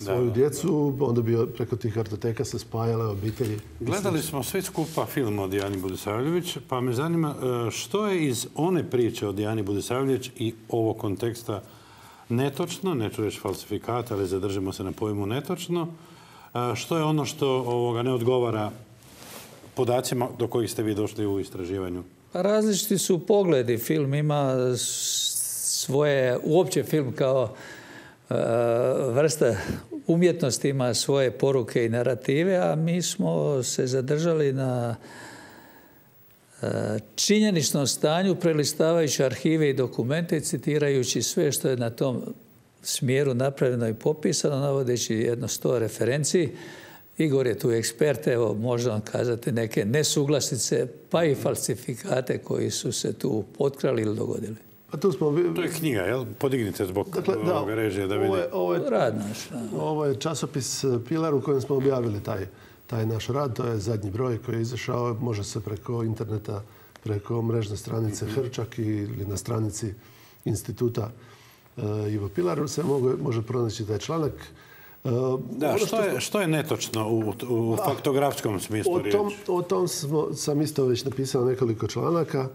svoju djecu, onda bi preko tih kartoteka se spajale obitelji. Gledali smo svi skupa film o Dijani Budisavljević, pa me zanima e, što je iz one priče o Dijani Budisavljević i ovog konteksta netočno, neću reći falsifikat, ali zadržimo se na pojmu netočno, e, što je ono što ovoga ne odgovara podacima do kojih ste vi došli u istraživanju? Pa različiti su pogledi. Film ima svoje, uopće film kao vrsta umjetnost ima svoje poruke i narative, a mi smo se zadržali na e, činjeničnom stanju prelistavajući arhive i dokumente citirajući sve što je na tom smjeru napravljeno i popisano, navodeći jedno sto referenciji. Igor je tu ekspert, evo može vam kazati neke nesuglasice, pa i falsifikate koji su se tu potkrali ili dogodili. A tu smo... To je knjiga, jel? Podignite zbog dakle, da, režije da vidi. Ovo je, ovo je, rad naš. Ovo je časopis e, Pilar u kojem smo objavili taj, taj naš rad. To je zadnji broj koji je izašao. Može se preko interneta, preko mrežne stranice mhm. Hrčak ili na stranici instituta uh, Ivo Pilar se mogu, može pronaći taj članak. Da, ono što, je, što je netočno u, u faktografskom smislu o tom, O tom smo, sam isto već napisao nekoliko članaka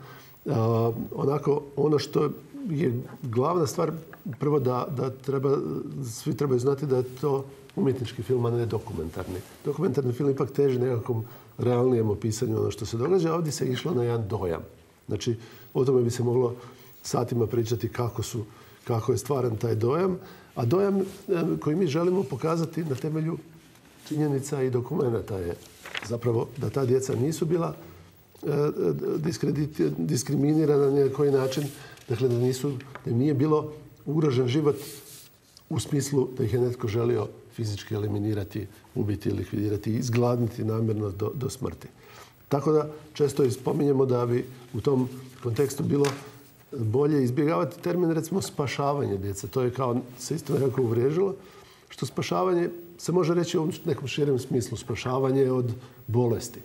onako, ono što je glavna stvar, prvo da, da treba, svi trebaju znati da je to umjetnički film, a ne dokumentarni. Dokumentarni film ipak teži nekakvom realnijem opisanju ono što se događa, a ovdje se išlo na jedan dojam. Znači, o tome bi se moglo satima pričati kako, su, kako je stvaran taj dojam, a dojam koji mi želimo pokazati na temelju činjenica i dokumenta je zapravo da ta djeca nisu bila diskriminirana na koji način. Dakle, da, nisu, da nije bilo ugrožen život u smislu da ih je netko želio fizički eliminirati, ubiti, likvidirati, izgladniti namjerno do, do smrti. Tako da često spominjemo da bi u tom kontekstu bilo bolje izbjegavati termin recimo spašavanje djeca. To je kao se isto nekako uvriježilo. Što spašavanje se može reći u nekom širem smislu. Spašavanje od bolesti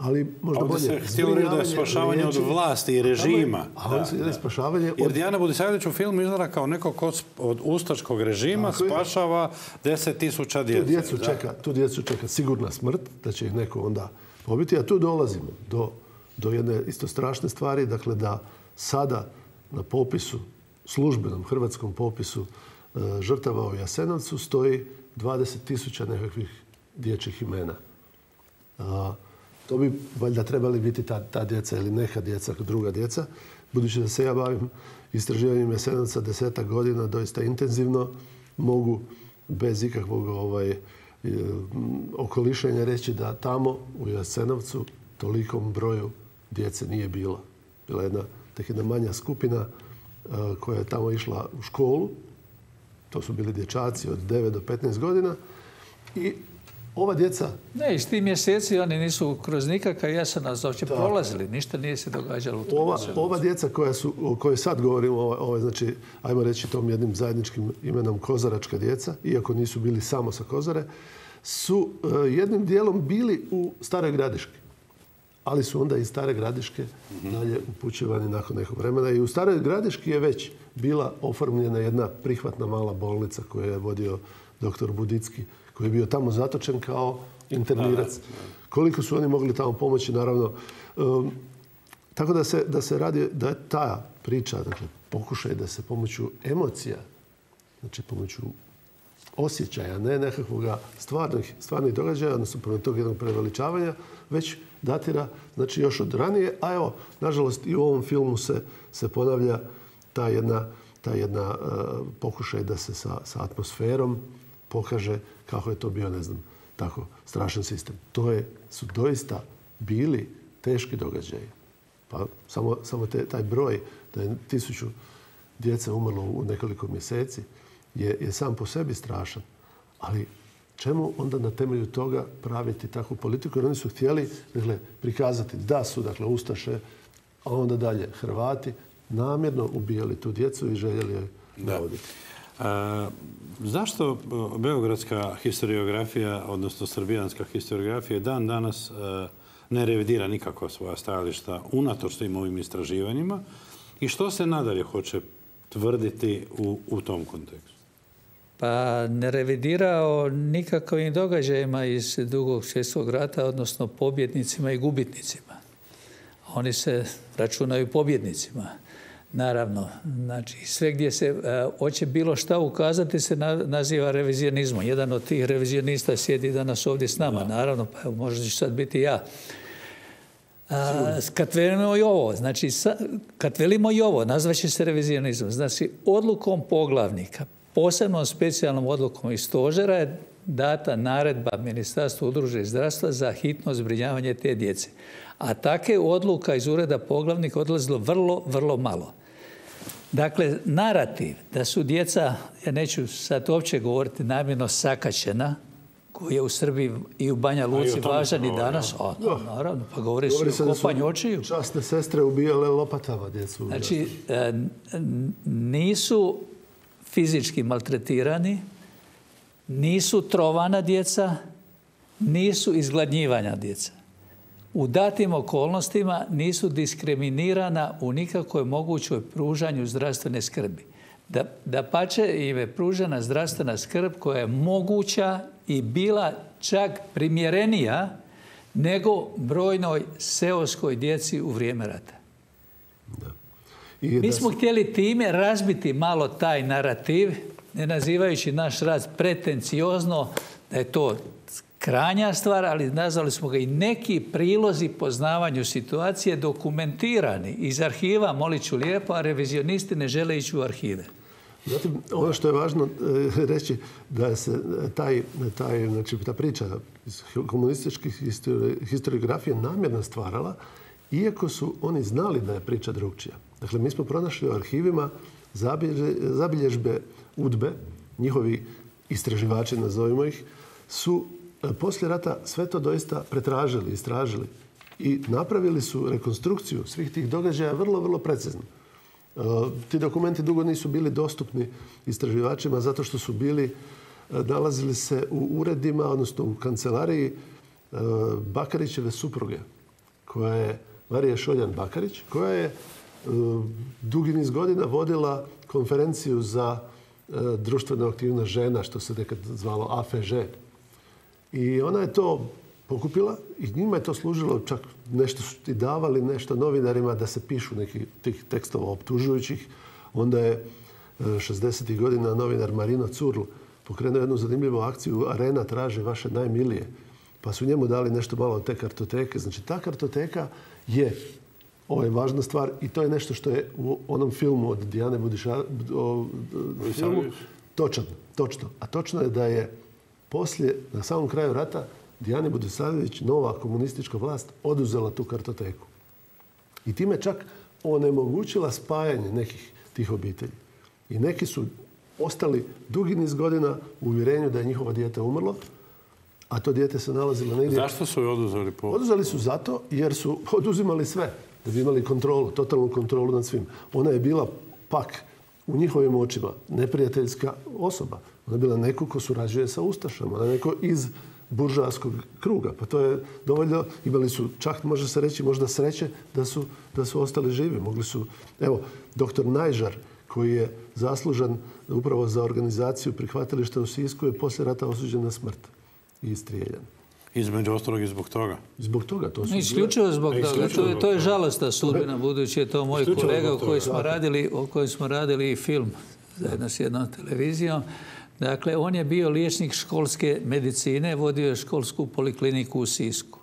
ali možda Ovdje bolje. se htjelo reći da je spašavanje od vlasti i režima. A da, spašavanje od... Jer Dijana Budisavljević u filmu izgleda kao neko ko od ustaškog režima spašava deset tisuća djece. Tu djecu, čeka, tu djecu čeka sigurna smrt, da će ih neko onda pobiti. A tu dolazimo do, do jedne isto strašne stvari, dakle da sada na popisu, službenom hrvatskom popisu e, žrtava u Jasenovcu stoji 20 tisuća nekakvih dječjih imena. To bi valjda trebali biti ta, ta djeca ili neka djeca, druga djeca. Budući da se ja bavim istraživanjem jesenaca desetak godina, doista intenzivno, mogu bez ikakvog ovaj, okolišenja reći da tamo u Jasenovcu tolikom broju djece nije bilo. Bila jedna, tek jedna manja skupina koja je tamo išla u školu. To su bili dječaci od 9 do 15 godina. I ova djeca... Ne, iz tih mjeseci oni nisu kroz nikakav jasanac uopće prolazili. Ništa nije se događalo u ova, ova djeca koja su, o kojoj sad govorimo, ovo, znači, ajmo reći tom jednim zajedničkim imenom kozaračka djeca, iako nisu bili samo sa kozare, su e, jednim dijelom bili u Staroj Gradiški. Ali su onda iz Stare Gradiške dalje upućivani nakon nekog vremena. I u Staroj Gradiški je već bila oformljena jedna prihvatna mala bolnica koju je vodio doktor Budicki koji je bio tamo zatočen kao internirac. Koliko su oni mogli tamo pomoći, naravno. Um, tako da se, da se radi, da je ta priča, dakle, pokušaj da se pomoću emocija, znači pomoću osjećaja, ne nekakvog stvarnih, stvarnih događaja, odnosno prema tog jednog preveličavanja, već datira znači još od ranije. A evo, nažalost, i u ovom filmu se, se ponavlja ta jedna, ta jedna uh, pokušaj da se sa, sa atmosferom pokaže kako je to bio, ne znam, tako strašan sistem. To je, su doista bili teški događaji. Pa samo, samo taj broj da je tisuću djece umrlo u nekoliko mjeseci je, je sam po sebi strašan. Ali čemu onda na temelju toga praviti takvu politiku? Jer oni su htjeli dakle, prikazati da su dakle, Ustaše, a onda dalje Hrvati namjerno ubijali tu djecu i željeli je navoditi. Zašto beogradska historiografija, odnosno srbijanska historiografija, dan danas e, ne revidira nikako svoja stajališta unatoč tim ovim istraživanjima i što se nadalje hoće tvrditi u, u tom kontekstu? Pa ne revidira o nikakvim događajima iz drugog svjetskog rata, odnosno pobjednicima i gubitnicima. Oni se računaju pobjednicima. Naravno, znači sve gdje se e, hoće bilo šta ukazati se naziva revizionizmom. Jedan od tih revizionista sjedi danas ovdje s nama, naravno, pa evo, možda će sad biti ja. kad velimo i ovo, znači kad velimo i ovo, nazvaće se revizionizmom. Znači, odlukom poglavnika, posebnom specijalnom odlukom iz stožera je data naredba Ministarstva udruže zdravstva za hitno zbrinjavanje te djece. A take odluka iz ureda poglavnika odlazilo vrlo, vrlo malo. Dakle, narativ da su djeca, ja neću sad uopće govoriti namjerno sakaćena, koji je u Srbiji i u Banja Luci važan i danas. A, naravno, pa govori se o kopanju očiju. Časne sestre ubijale lopatama djecu. Znači, e, nisu fizički maltretirani, nisu trovana djeca, nisu izgladnjivanja djeca u datim okolnostima nisu diskriminirana u nikakvoj mogućoj pružanju zdravstvene skrbi. Da, da pače im je pružena zdravstvena skrb koja je moguća i bila čak primjerenija nego brojnoj seoskoj djeci u vrijeme rata. Mi smo htjeli time razbiti malo taj narativ, ne nazivajući naš rad pretenciozno da je to kranja stvar, ali nazvali smo ga i neki prilozi poznavanju situacije dokumentirani iz arhiva, molit ću lijepo, a revizionisti ne žele ići u arhive. Zatim, ono što je važno e, reći da se taj, taj, znači, ta priča iz komunističkih historiografije namjerno stvarala, iako su oni znali da je priča drugčija. Dakle, mi smo pronašli u arhivima zabilježbe udbe, njihovi istraživači, nazovimo ih, su poslije rata sve to doista pretražili, istražili i napravili su rekonstrukciju svih tih događaja vrlo, vrlo precizno. E, ti dokumenti dugo nisu bili dostupni istraživačima zato što su bili, e, nalazili se u uredima, odnosno u kancelariji e, Bakarićeve supruge, koja je Marija Šoljan Bakarić, koja je dugi niz godina vodila konferenciju za društveno aktivna žena, što se nekad zvalo AFŽ, i ona je to pokupila i njima je to služilo, čak nešto su ti davali, nešto novinarima da se pišu neki tih tekstova optužujućih. Onda je 60. E, godina novinar Marino Curl pokrenuo jednu zanimljivu akciju Arena traži vaše najmilije. Pa su njemu dali nešto malo od te kartoteke. Znači, ta kartoteka je ovo je važna stvar i to je nešto što je u onom filmu od Dijane Budiša, filmu, točan, točno. A točno je da je poslije, na samom kraju rata, Dijani Budisavljević, nova komunistička vlast, oduzela tu kartoteku. I time čak onemogućila spajanje nekih tih obitelji. I neki su ostali dugi niz godina u uvjerenju da je njihovo dijete umrlo, a to dijete se nalazilo negdje... Zašto su je oduzeli po... Oduzeli su zato jer su oduzimali sve. Da bi imali kontrolu, totalnu kontrolu nad svim. Ona je bila pak u njihovim očima neprijateljska osoba. Ona je bila neko ko surađuje sa Ustašama. Ona je neko iz buržarskog kruga. Pa to je dovoljno, imali su čak, može se reći, možda sreće da su, da su ostali živi. Mogli su, evo, doktor Najžar, koji je zaslužan upravo za organizaciju prihvatilišta u Sisku, je poslije rata osuđen na smrt i strijeljan. Između ostalog i zbog toga. Zbog toga to su Isključivo zbog toga. To je, to je žalostna sudbina, budući je to moj kolega o kojem smo radili, o kojem smo radili i film zajedno s jednom televizijom. Dakle, on je bio liječnik školske medicine, vodio je školsku polikliniku u Sisku.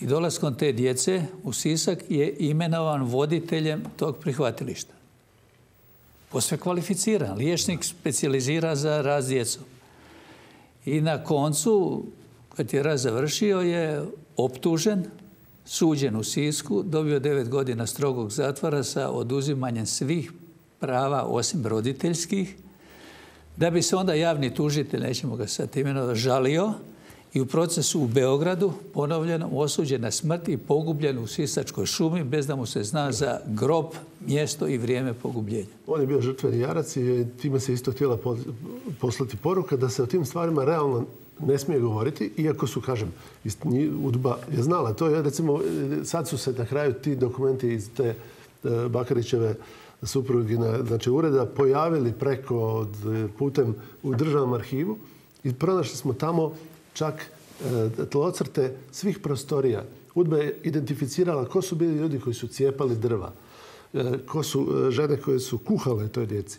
I dolaskom te djece u Sisak je imenovan voditeljem tog prihvatilišta. Posve kvalificiran. Liječnik specijalizira za raz djecom. I na koncu, kad je raz završio, je optužen, suđen u Sisku, dobio devet godina strogog zatvora sa oduzimanjem svih prava osim roditeljskih, da bi se onda javni tužitelj, nećemo ga sad imenovati, žalio i u procesu u Beogradu ponovljeno osuđen na smrt i pogubljen u Sisačkoj šumi bez da mu se zna za grob, mjesto i vrijeme pogubljenja. On je bio žrtveni jarac i time se isto htjela poslati poruka da se o tim stvarima realno ne smije govoriti, iako su, kažem, Udba je znala. To je, recimo, sad su se na kraju ti dokumenti iz te e, Bakarićeve suprugina znači, ureda pojavili preko putem u državnom arhivu i pronašli smo tamo čak e, tlocrte svih prostorija. Udba je identificirala ko su bili ljudi koji su cijepali drva, e, ko su e, žene koje su kuhale toj djeci.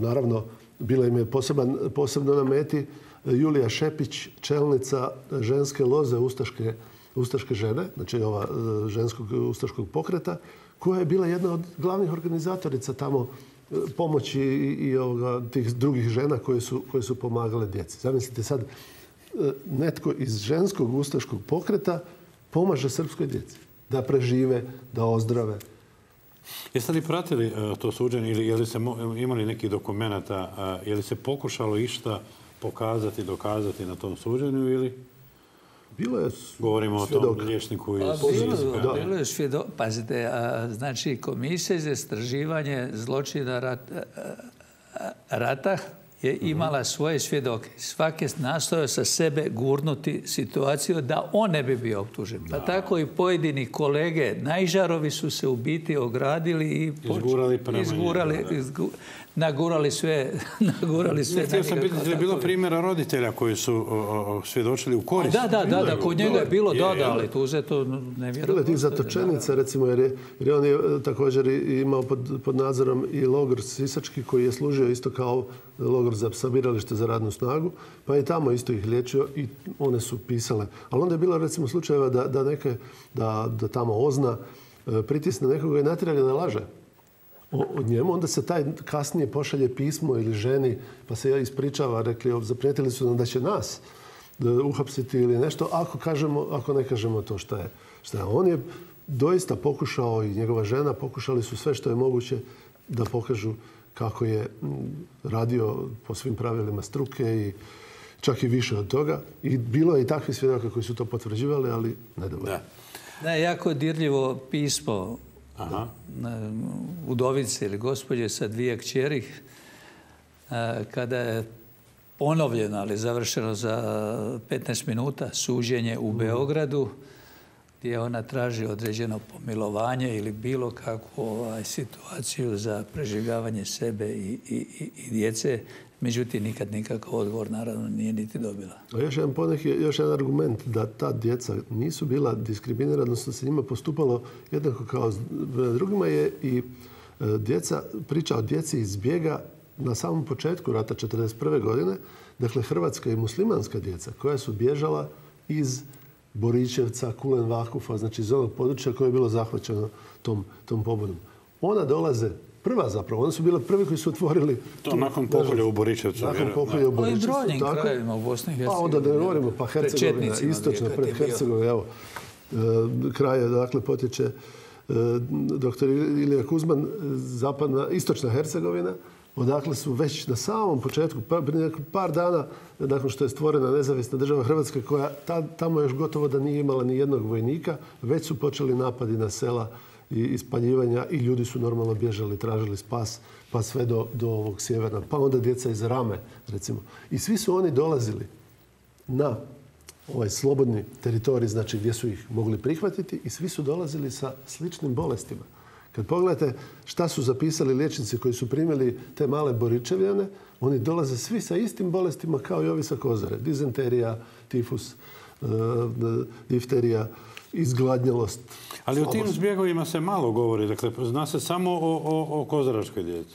Naravno, bila im je posebno na meti Julija Šepić, čelnica ženske loze Ustaške, Ustaške žene, znači ova ženskog Ustaškog pokreta, koja je bila jedna od glavnih organizatorica tamo e, pomoći i, tih drugih žena koje su, koje su pomagale djeci. Zamislite sad, e, netko iz ženskog ustaškog pokreta pomaže srpskoj djeci da prežive, da ozdrave. Jeste li pratili e, to suđenje ili je se imali neki dokumenata, je li se pokušalo išta pokazati, dokazati na tom suđenju ili? Bilo je Govorimo o tom liječniku iz Bilo je svjedok. Pazite, znači komisija za istraživanje zločina rata je imala svoje svjedoke. Svaki je nastojao sa sebe gurnuti situaciju da on ne bi bio optužen. Pa tako i pojedini kolege, najžarovi su se u biti ogradili i izgurali, izgurali, nagurali sve. nagurali sve Htio sam pitati, je bilo primjera roditelja koji su svjedočili u korist? Da, da, da, da, kod njega je bilo, da, da, ali tu se to nevjerojatno. Bilo je tih zatočenica, recimo, jer je, jer on je e, također imao pod, pod nadzorom i logor Sisački koji je služio isto kao logor za sabiralište za radnu snagu, pa je tamo isto ih liječio i one su pisale. Ali onda je bilo recimo slučajeva da, da neke, da, da tamo ozna e, pritisne nekoga i natjera ga da laže od njemu, onda se taj kasnije pošalje pismo ili ženi, pa se ja ispričava, rekli, zaprijetili su nam da će nas uhapsiti ili nešto, ako, kažemo, ako ne kažemo to šta je. Šta je. On je doista pokušao i njegova žena pokušali su sve što je moguće da pokažu kako je radio po svim pravilima struke i čak i više od toga. I bilo je i takvi svjedoka koji su to potvrđivali, ali nedovoljno. Da. Da, jako dirljivo pismo Aha. udovice ili gospođe sa dvije kćeri kada je ponovljeno, ali završeno za 15 minuta suđenje u Beogradu gdje ona traži određeno pomilovanje ili bilo kakvu ovaj, situaciju za preživljavanje sebe i, i, i djece. Međutim, nikad nikakav odgovor naravno nije niti dobila. A još jedan poneh je još jedan argument da ta djeca nisu bila diskriminirana, odnosno se njima postupalo jednako kao drugima je i e, djeca, priča o djeci iz bijega na samom početku rata 1941. godine, dakle hrvatska i muslimanska djeca koja su bježala iz Borićevca, Kulen Vakufa, znači iz onog područja koje je bilo zahvaćeno tom, tom pobudom. Ona dolaze prva zapravo. Oni su bili prvi koji su otvorili... To nakon pokolja u Boričevcu. Nakon pokolja u Boričevcu. brojnim tako. krajevima u Bosni i Pa Hercegovini. onda ne govorimo, pa Hercegovina, istočna, pred je. Hercegovina, evo, e, kraj je, dakle, potječe e, doktor Ilija Kuzman, zapadna, istočna Hercegovina, odakle su već na samom početku, pa, par dana nakon što je stvorena nezavisna država Hrvatska, koja ta- tamo još gotovo da nije imala ni jednog vojnika, već su počeli napadi na sela i ispaljivanja i ljudi su normalno bježali, tražili spas, pa sve do, do ovog sjeverna, pa onda djeca iz Rame, recimo. I svi su oni dolazili na ovaj slobodni teritorij, znači gdje su ih mogli prihvatiti i svi su dolazili sa sličnim bolestima. Kad pogledate šta su zapisali liječnici koji su primili te male boričevljane, oni dolaze svi sa istim bolestima kao i ovi sa kozare. Dizenterija, tifus, e, difterija, izgladnjelost. Ali o tim zbjegovima se malo govori. Dakle, zna se samo o, o, o kozaračkoj djeci.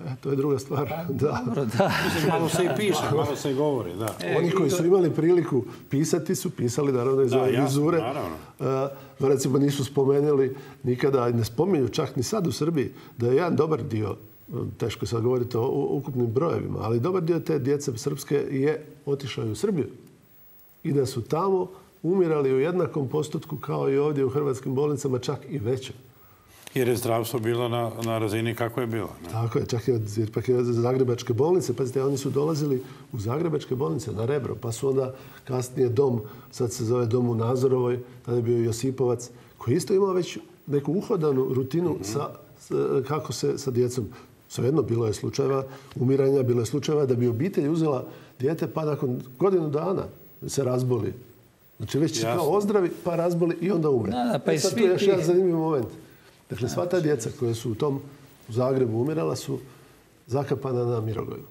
E, to je druga stvar. Da. Dobro, da. Mislim, malo se i piše, malo se i govori, da. Oni koji su imali priliku pisati su pisali naravno iz Da, ove vizure. naravno. E, recimo nisu spomenuli nikada, ne spominju čak ni sad u Srbiji, da je jedan dobar dio, e, teško je sad govoriti o, o ukupnim brojevima, ali dobar dio te djece srpske je otišao i u Srbiju. I da su tamo umirali u jednakom postotku kao i ovdje u hrvatskim bolnicama, čak i veće. Jer je zdravstvo bilo na, na razini kako je bilo. Ne? Tako je, čak i od, jer pak i od Zagrebačke bolnice. Pazite, oni su dolazili u Zagrebačke bolnice na Rebro, pa su onda kasnije dom, sad se zove dom u Nazorovoj, tada je bio Josipovac, koji isto imao već neku uhodanu rutinu sa, s- kako se sa djecom. Svejedno, bilo je slučajeva umiranja, bilo je slučajeva da bi obitelj uzela dijete pa nakon godinu dana se razboli. Znači već Jasno. kao ozdravi, pa razboli i onda umre. Da, da, pa E i sad tu svi je još jedan zanimljiv moment. Dakle, sva ta djeca koja su u tom u Zagrebu umirala su zakapana na Mirogoju.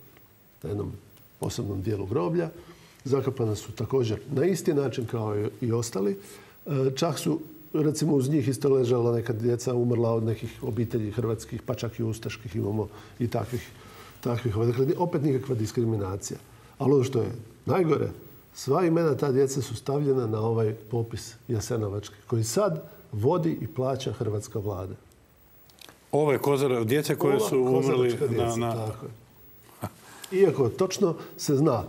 Na jednom posebnom dijelu groblja. Zakapana su također na isti način kao i, i ostali. E, Čak su, recimo, uz njih isto ležala neka djeca umrla od nekih obitelji hrvatskih, pa čak i ustaških imamo i takvih. takvih. Dakle, opet nikakva diskriminacija. Ali ono što je najgore, sva imena ta djeca su stavljena na ovaj popis Jasenovački, koji sad vodi i plaća hrvatska vlada. Ove kozara, djece koje Ova su umrli na... Tako. Iako točno se zna,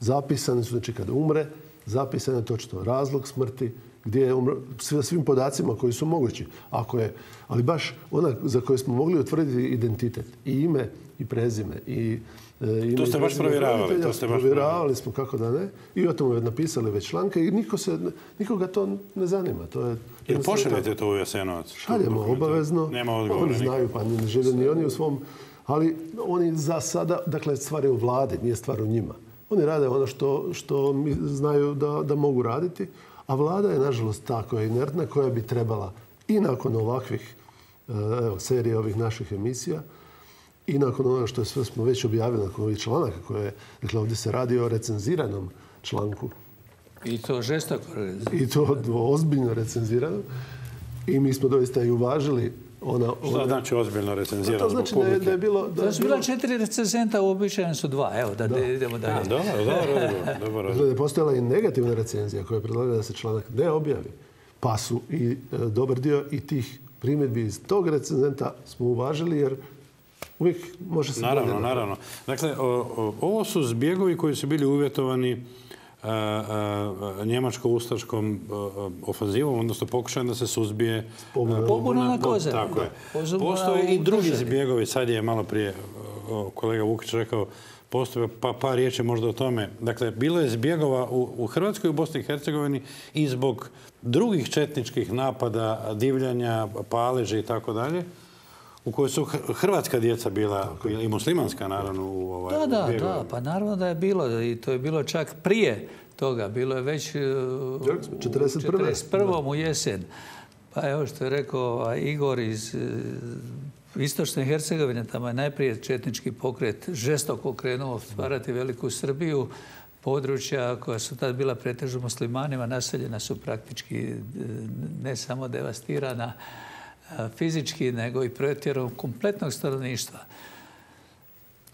zapisani su, znači kada umre, zapisan je točno razlog smrti, gdje je sve- svim podacima koji su mogući. Ako je, ali baš ona za koju smo mogli utvrditi identitet, i ime, i prezime, i e, To ste baš provjeravali, to ste baš provjeravali smo kako da ne. I o tome napisali već članke i niko se, nikoga to ne zanima. To je Jel pošaljete to u Jasenovac? Šaljemo obavezno. Nema odgovora. Oni znaju, pa ne žive ni oni u svom... Ali oni za sada, dakle, stvar je u vladi, nije stvar u njima. Oni rade ono što, što mi znaju da, da mogu raditi, a vlada je, nažalost, ta koja je inertna, koja bi trebala i nakon ovakvih e, evo, serije ovih naših emisija i nakon onoga što sve smo već objavili, nakon ovih članaka koje, dakle, ovdje se radi o recenziranom članku I to žestoko. i to ozbiljno recenzirano. I mi smo doista i uvažili ona... Šta ona- znači ozbiljno recenzirano to zbog znači da je, da je bilo... Da je Da su bila bilo četiri recenzenta, uobičajeno su dva. Evo, da, da idemo dalje. Dobro, dobro, dobro, dobro. da je postojala i negativna recenzija koja je predlagala da se članak ne objavi. Pa su i e, dobar dio i tih primjedbi iz tog recenzenta smo uvažili jer uvijek može se... Naravno, naravno. Dakle, o- o- ovo su zbjegovi koji su bili uvjetovani a, a, njemačko-ustaškom a, a, ofanzivom, odnosno pokušajem da se suzbije Pobuna. na Kozare. Tako je. Postoje i drugi zbjegovi, sad je malo prije kolega Vukić rekao, postoje pa par riječi možda o tome. Dakle, bilo je zbjegova u, u Hrvatskoj i u Bosni i Hercegovini i zbog drugih četničkih napada, divljanja, paleže i tako dalje, u kojoj su hr- hrvatska djeca bila i muslimanska naravno u ovaj Da, da, da, pa naravno da je bilo i to je bilo čak prije toga, bilo je već u 41.. 41. u jesen. Pa evo što je rekao ovaj, Igor iz e, Istočne Hercegovine, tamo je najprije četnički pokret žestoko krenuo stvarati Veliku Srbiju, područja koja su tad bila pretežno muslimanima, naseljena su praktički e, ne samo devastirana fizički, nego i protjerom kompletnog stanovništva.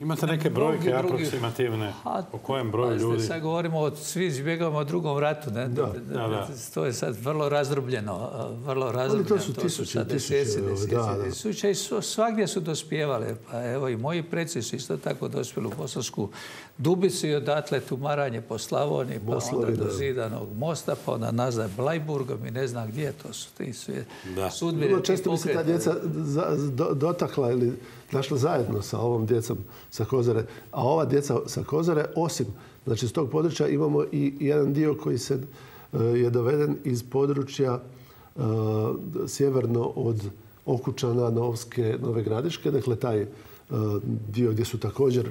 Imate neke brojke drugi- aproksimativne A, o kojem broju pazite, ljudi? Sad govorimo o svi izbjegavamo o drugom ratu. Ne? Da. Da, da. To je sad vrlo razdrobljeno. a, Vrlo razdrobljeno. to su tisuće, sad tisuće, i su- svagdje su dospjevale. Pa evo i moji preci su isto tako dospjeli u Bosansku Dubicu i odatle tumaranje po Slavoniji, pa onda do da. Zidanog mosta, pa onda nazad Blajburgom i ne znam gdje to su. Ti sve sudbine. Često bi se ta djeca dotakla ili našla zajedno sa ovom djecom sa Kozare. A ova djeca sa Kozare, osim znači, s tog područja imamo i jedan dio koji se e, je doveden iz područja e, sjeverno od Okučana, Novske, Nove Gradiške. Dakle, taj e, dio gdje su također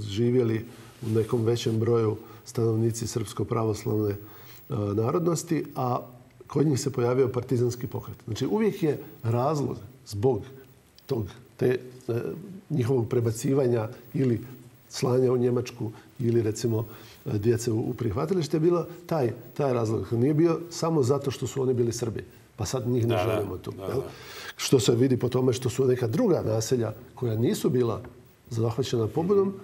živjeli u nekom većem broju stanovnici srpsko-pravoslavne narodnosti, a kod njih se pojavio partizanski pokret. Znači uvijek je razlog zbog tog te njihovog prebacivanja ili slanja u Njemačku ili recimo e, djece u, prihvatilište je bilo taj, taj razlog. Nije bio samo zato što su oni bili Srbi. Pa sad njih ne Da, želimo tu. Da, jel? da. Što se vidi po tome što su neka druga naselja koja nisu bila zahvaćena pobudom,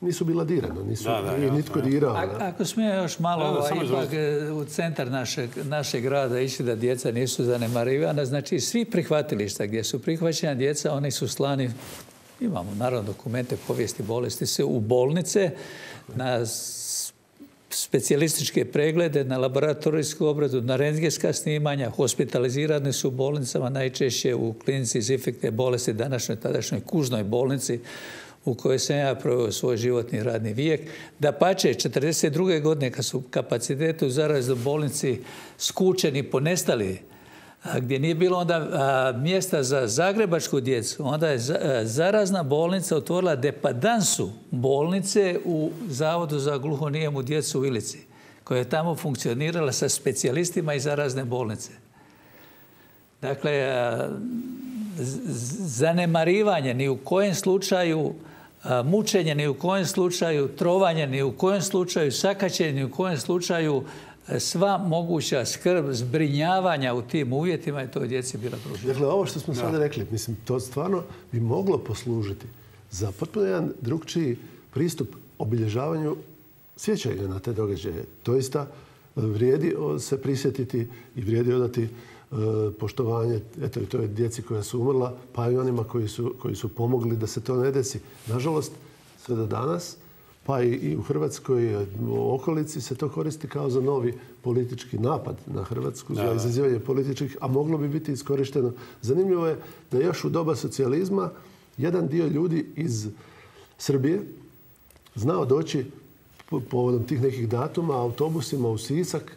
nisu bila dirana. Nisu, Da, da, nije nitko dirao. A-? Ako smijem još malo Da, ipak izvolite. e, u centar našeg, našeg grada ići da djeca nisu zanemarivana, znači svi prihvatilišta gdje su prihvaćena djeca, oni su slani, imamo naravno dokumente povijesti bolesti, se u bolnice, na specijalističke preglede, na laboratorijsku obradu, na rentgenska snimanja, hospitalizirane su u bolnicama, najčešće u klinici iz infektne bolesti, današnjoj, tadašnjoj kužnoj bolnici, u kojoj sam ja proveo svoj životni radni vijek. Da pače, 42. godine kad su kapaciteti u zaraznoj bolnici skučeni, ponestali, gdje nije bilo onda mjesta za zagrebačku djecu, onda je zarazna bolnica otvorila depadansu bolnice u Zavodu za gluhonijemu djecu u Ilici, koja je tamo funkcionirala sa specijalistima iz zarazne bolnice. Dakle, zanemarivanje ni u kojem slučaju, mučenje ni u kojem slučaju, trovanje ni u kojem slučaju, sakaćenje ni u kojem slučaju, a, sva moguća skrb zbrinjavanja u tim uvjetima je toj djeci bila pružena. Dakle, ovo što smo sada rekli, mislim, to stvarno bi moglo poslužiti za potpuno jedan drugčiji pristup obilježavanju sjećanja na te događaje. Doista e, vrijedi se prisjetiti i vrijedi odati e, poštovanje eto, i toj djeci koja su umrla, pa i onima koji su, koji su pomogli da se to ne desi. Nažalost, sve do danas, pa i, u Hrvatskoj e, u okolici se to koristi kao za novi politički napad na Hrvatsku, za izazivanje političkih, a moglo bi biti iskorišteno. Zanimljivo je da još u doba socijalizma jedan dio ljudi iz Srbije znao doći po- povodom tih nekih datuma autobusima u Sisak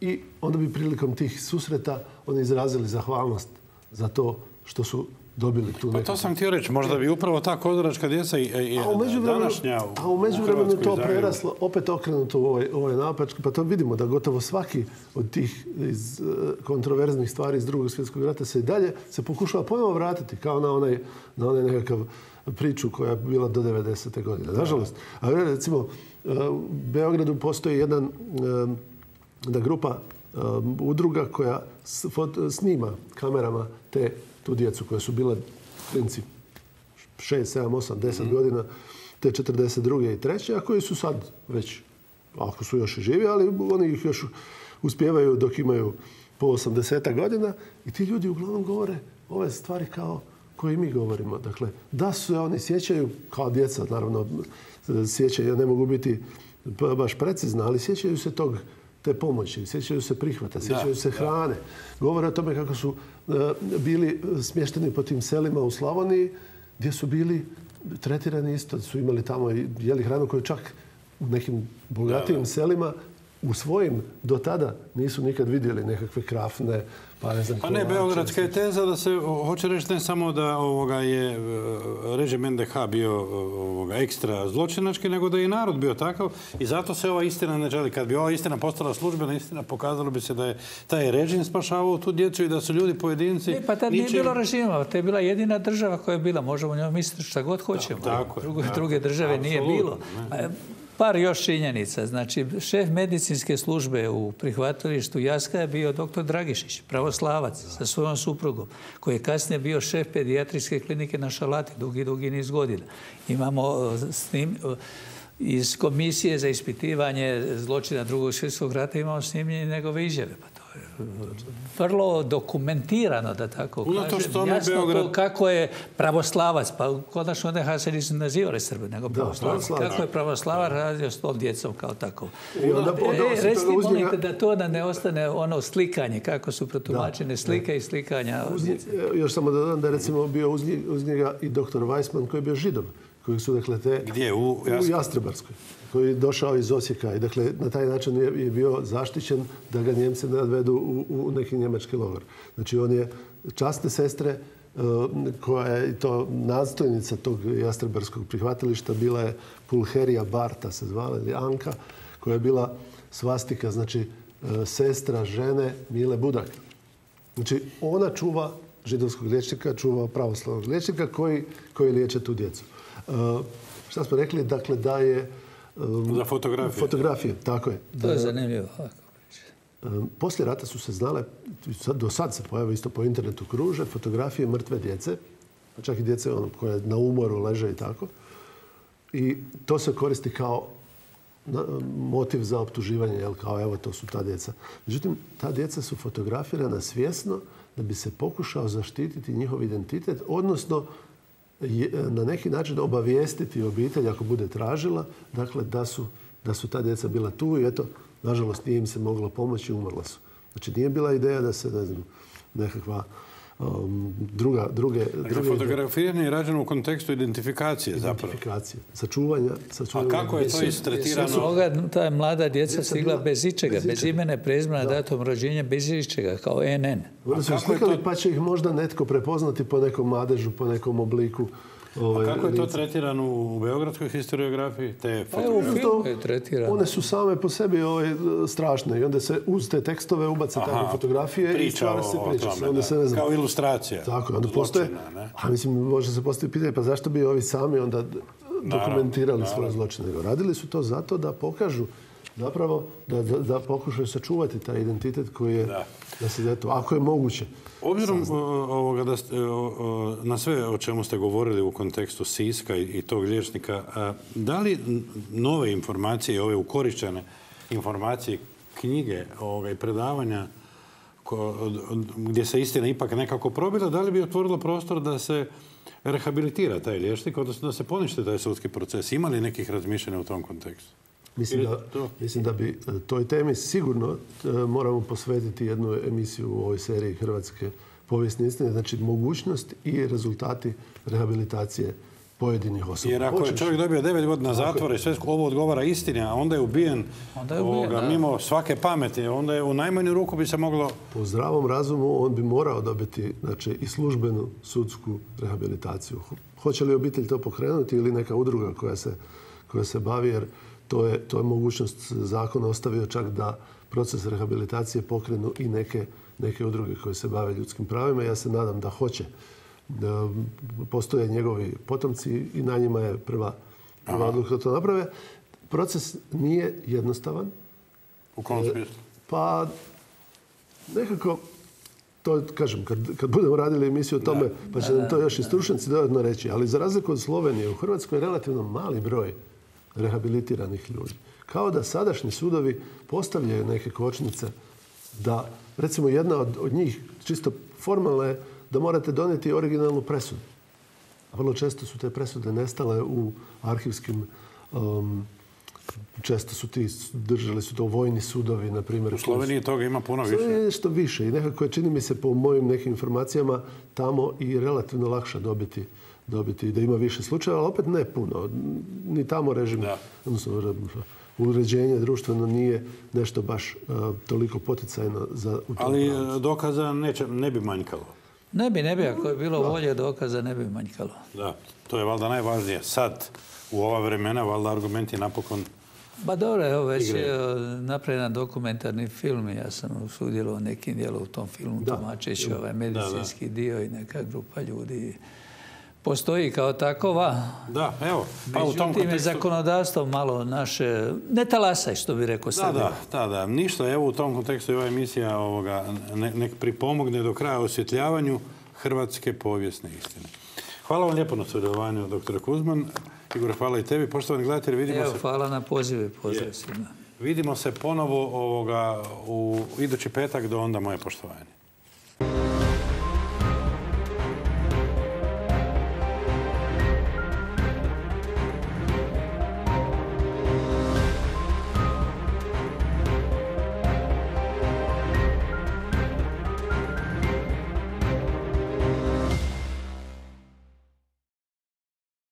i onda bi prilikom tih susreta oni izrazili zahvalnost za to što su dobili tu Pa to sam htio reći, možda bi upravo ta kozaračka djeca i, današnja u, a u međuvremenu to preraslo, opet okrenuto u ovaj, ovaj napački. Pa to vidimo da gotovo svaki od tih iz, eh, kontroverznih stvari iz drugog svjetskog rata se i dalje se pokušava ponovo vratiti kao na onaj, na onaj nekakav priču koja je bila do 90. godine. Nažalost. A recimo, eh, u Beogradu postoji jedan eh, da grupa eh, udruga koja snima kamerama te tu djecu koja su bila klinci 6, 7, 8, 10 godina, te 42. i 3. a koji su sad već, ako su još živi, ali oni ih još uspijevaju dok imaju po 80 godina i ti ljudi uglavnom govore ove stvari kao koje mi govorimo. Dakle, da se oni sjećaju, kao djeca, naravno, sjećaju, ne mogu biti baš precizna, ali sjećaju se tog te pomoći, sjećaju se prihvata, sjećaju se hrane. Govore o tome kako su e, bili smješteni po tim selima u Slavoniji gdje su bili tretirani isto, su imali tamo i jeli hranu koju čak u nekim bogatijim selima u svojim do tada nisu nikad vidjeli nekakve krafne, pa ne znam Pa ne. Beogradska je teza da se, hoće reći ne samo da ovoga je e, režim NDH bio e, ovoga, ekstra zločinački, nego da je i narod bio takav i zato se ova istina ne želi. Kad bi ova istina postala službena istina, pokazalo bi se da je taj režim spašavao tu djecu i da su ljudi pojedinci... Ne, pa tad nije bilo režima, to je bila jedina država koja je bila. Možemo o njoj misliti šta god hoćemo. tako je, Druge, države nije bilo. ne. Par još činjenica. Znači, šef medicinske službe u prihvatilištu Jaska je bio dr. Dragišić, pravoslavac, sa svojom suprugom, koji je kasnije bio šef pedijatrijske klinike na Šalati dugi, dugi niz godina. Imamo e, s njim e, iz komisije za ispitivanje zločina drugog svjetskog rata imamo snimljenje njegove izjave. Pa vrlo dokumentirano, da tako kažem. Jasno kako je pravoslavac, pa konačno NDH se nisu nazivali Srbi, nego pravoslavac. Kako je pravoslavar radio s tom djecom kao tako. I onda, e, da to da ne ostane ono slikanje, kako su protumačene slike i slikanja. još samo da dodam da je recimo bio uz njega i doktor Weissman koji je bio židov kojeg su dakle te... Gdje? U, u Jastrebarskoj. Koji je došao iz Osijeka i dakle na taj način je, bio zaštićen da ga Njemci ne odvedu u, neki njemački logor. Znači on je časne sestre e, koja je to nadstojnica tog Jastrebarskog prihvatilišta bila je Pulherija Barta se zvala ili Anka koja je bila svastika, znači e, sestra žene Mile Budak. Znači ona čuva židovskog liječnika, čuva pravoslavnog liječnika koji, koji liječe tu djecu. Uh, šta smo rekli? Dakle, da je... Um, Za fotografije. Fotografije, tako je. To je zanimljivo. Um, poslije rata su se znale, do sad se pojave isto po internetu kruže, fotografije mrtve djece, pa čak i djece ono, koje na umoru leže i tako. I to se koristi kao motiv za optuživanje, jel, kao evo to su ta djeca. Međutim, ta djeca su fotografirana svjesno da bi se pokušao zaštititi njihov identitet, odnosno na neki način obavijestiti obitelj ako bude tražila, dakle da su, da su ta djeca bila tu i eto, nažalost nije im se moglo pomoći i umrla su. Znači nije bila ideja da se, ne znam, nekakva druga, druge... Dakle, druge fotografiranje je rađeno u kontekstu identifikacije, zapravo. Identifikacije, sačuvanja, sačuvanja. A kako je to istretirano? ta je mlada djeca stigla bez ičega, bez, imene, prezimena, datom rođenja, bez ičega, kao NN. Oni su slikali, pa će ih možda netko prepoznati po nekom madežu, po nekom obliku. Ovaj, A kako je to tretirano u beogradskoj historiografiji? Te pa Evo, je tretirano. One su same po sebi ovaj, strašne i onda se uz te tekstove ubace takve fotografije priča i stvara se priča. onda se, ne znam, Kao ilustracija. Tako, onda postoje... A mislim, može se postaviti pitanje, pa zašto bi ovi sami onda dokumentirali svoje zločine? Radili su to zato da pokažu zapravo da, da, da pokušaju sačuvati taj identitet koji je da, se eto, ako je moguće. Obzirom ovoga da na sve o čemu ste govorili u kontekstu Siska i, tog liječnika, da li nove informacije, ove ukorištene informacije, knjige ovoga, i predavanja gdje se istina ipak nekako probila, da li bi otvorilo prostor da se rehabilitira taj liječnik, odnosno da se ponište taj sudski proces? Ima li nekih razmišljanja u tom kontekstu? Mislim da, mislim da bi e, toj temi sigurno e, moramo posvetiti jednu emisiju u ovoj seriji Hrvatske povijesne istine, znači mogućnost i rezultati rehabilitacije pojedinih osoba. Jer ako je čovjek dobio devet godina zatvora i sve ovo odgovara istini, a onda je ubijen, onda je ubijen mimo svake pameti, onda je u najmanju ruku bi se moglo... Po zdravom razumu on bi morao dobiti znači, i službenu sudsku rehabilitaciju. Hoće li obitelj to pokrenuti ili neka udruga koja se, koja se bavi, jer to je, to je mogućnost zakona ostavio čak da proces rehabilitacije pokrenu i neke, neke udruge koje se bave ljudskim pravima. Ja se nadam da hoće. Da postoje njegovi potomci i na njima je prva, prva odluka da to naprave. Proces nije jednostavan. U kom e, smislu? Pa nekako to kažem, kad, kad budemo radili emisiju o tome, pa će nam to još i stručnjaci dodatno reći. Ali za razliku od Slovenije, u Hrvatskoj je relativno mali broj rehabilitiranih ljudi. Kao da sadašnji sudovi postavljaju neke kočnice da, recimo jedna od, od njih, čisto formalna je da morate donijeti originalnu presudu. A vrlo često su te presude nestale u arhivskim um, često su ti, držali su to vojni sudovi, na primjer. U Sloveniji toga ima puno više. Nešto više i nekako je, čini mi se po mojim nekim informacijama, tamo i relativno lakše dobiti dobiti da ima više slučajeva, ali opet ne puno. Ni tamo režim, odnosno uređenje društveno nije nešto baš e, toliko poticajno za u Ali e, dokaza neće, ne bi manjkalo. Ne bi, ne bi. Ako je bilo volje dokaza, ne bi manjkalo. Da, to je valjda najvažnije. Sad, u ova vremena, valjda argumenti napokon Ba dobro, evo već je napravljen dokumentarni film. Ja sam sudjelovao nekim dijelom u tom filmu, Tomačić, ovaj medicinski dio i neka grupa ljudi postoji kao takova. Da, evo. Pa u tom je kontekstu... zakonodavstvo malo naše, ne talasaj što bi rekao Da, sad. da, da, da. Ništa, evo u tom kontekstu je ova emisija ovoga, ne- nek pripomogne do kraja osvjetljavanju hrvatske povijesne istine. Hvala vam lijepo na sudjelovanju, dr. Kuzman. Igor, hvala i tebi. Poštovani gledatelji, vidimo Evo, se hvala na pozivu, pozdrav svima. Vidimo se ponovo ovoga u idući petak do onda moje poštovanje.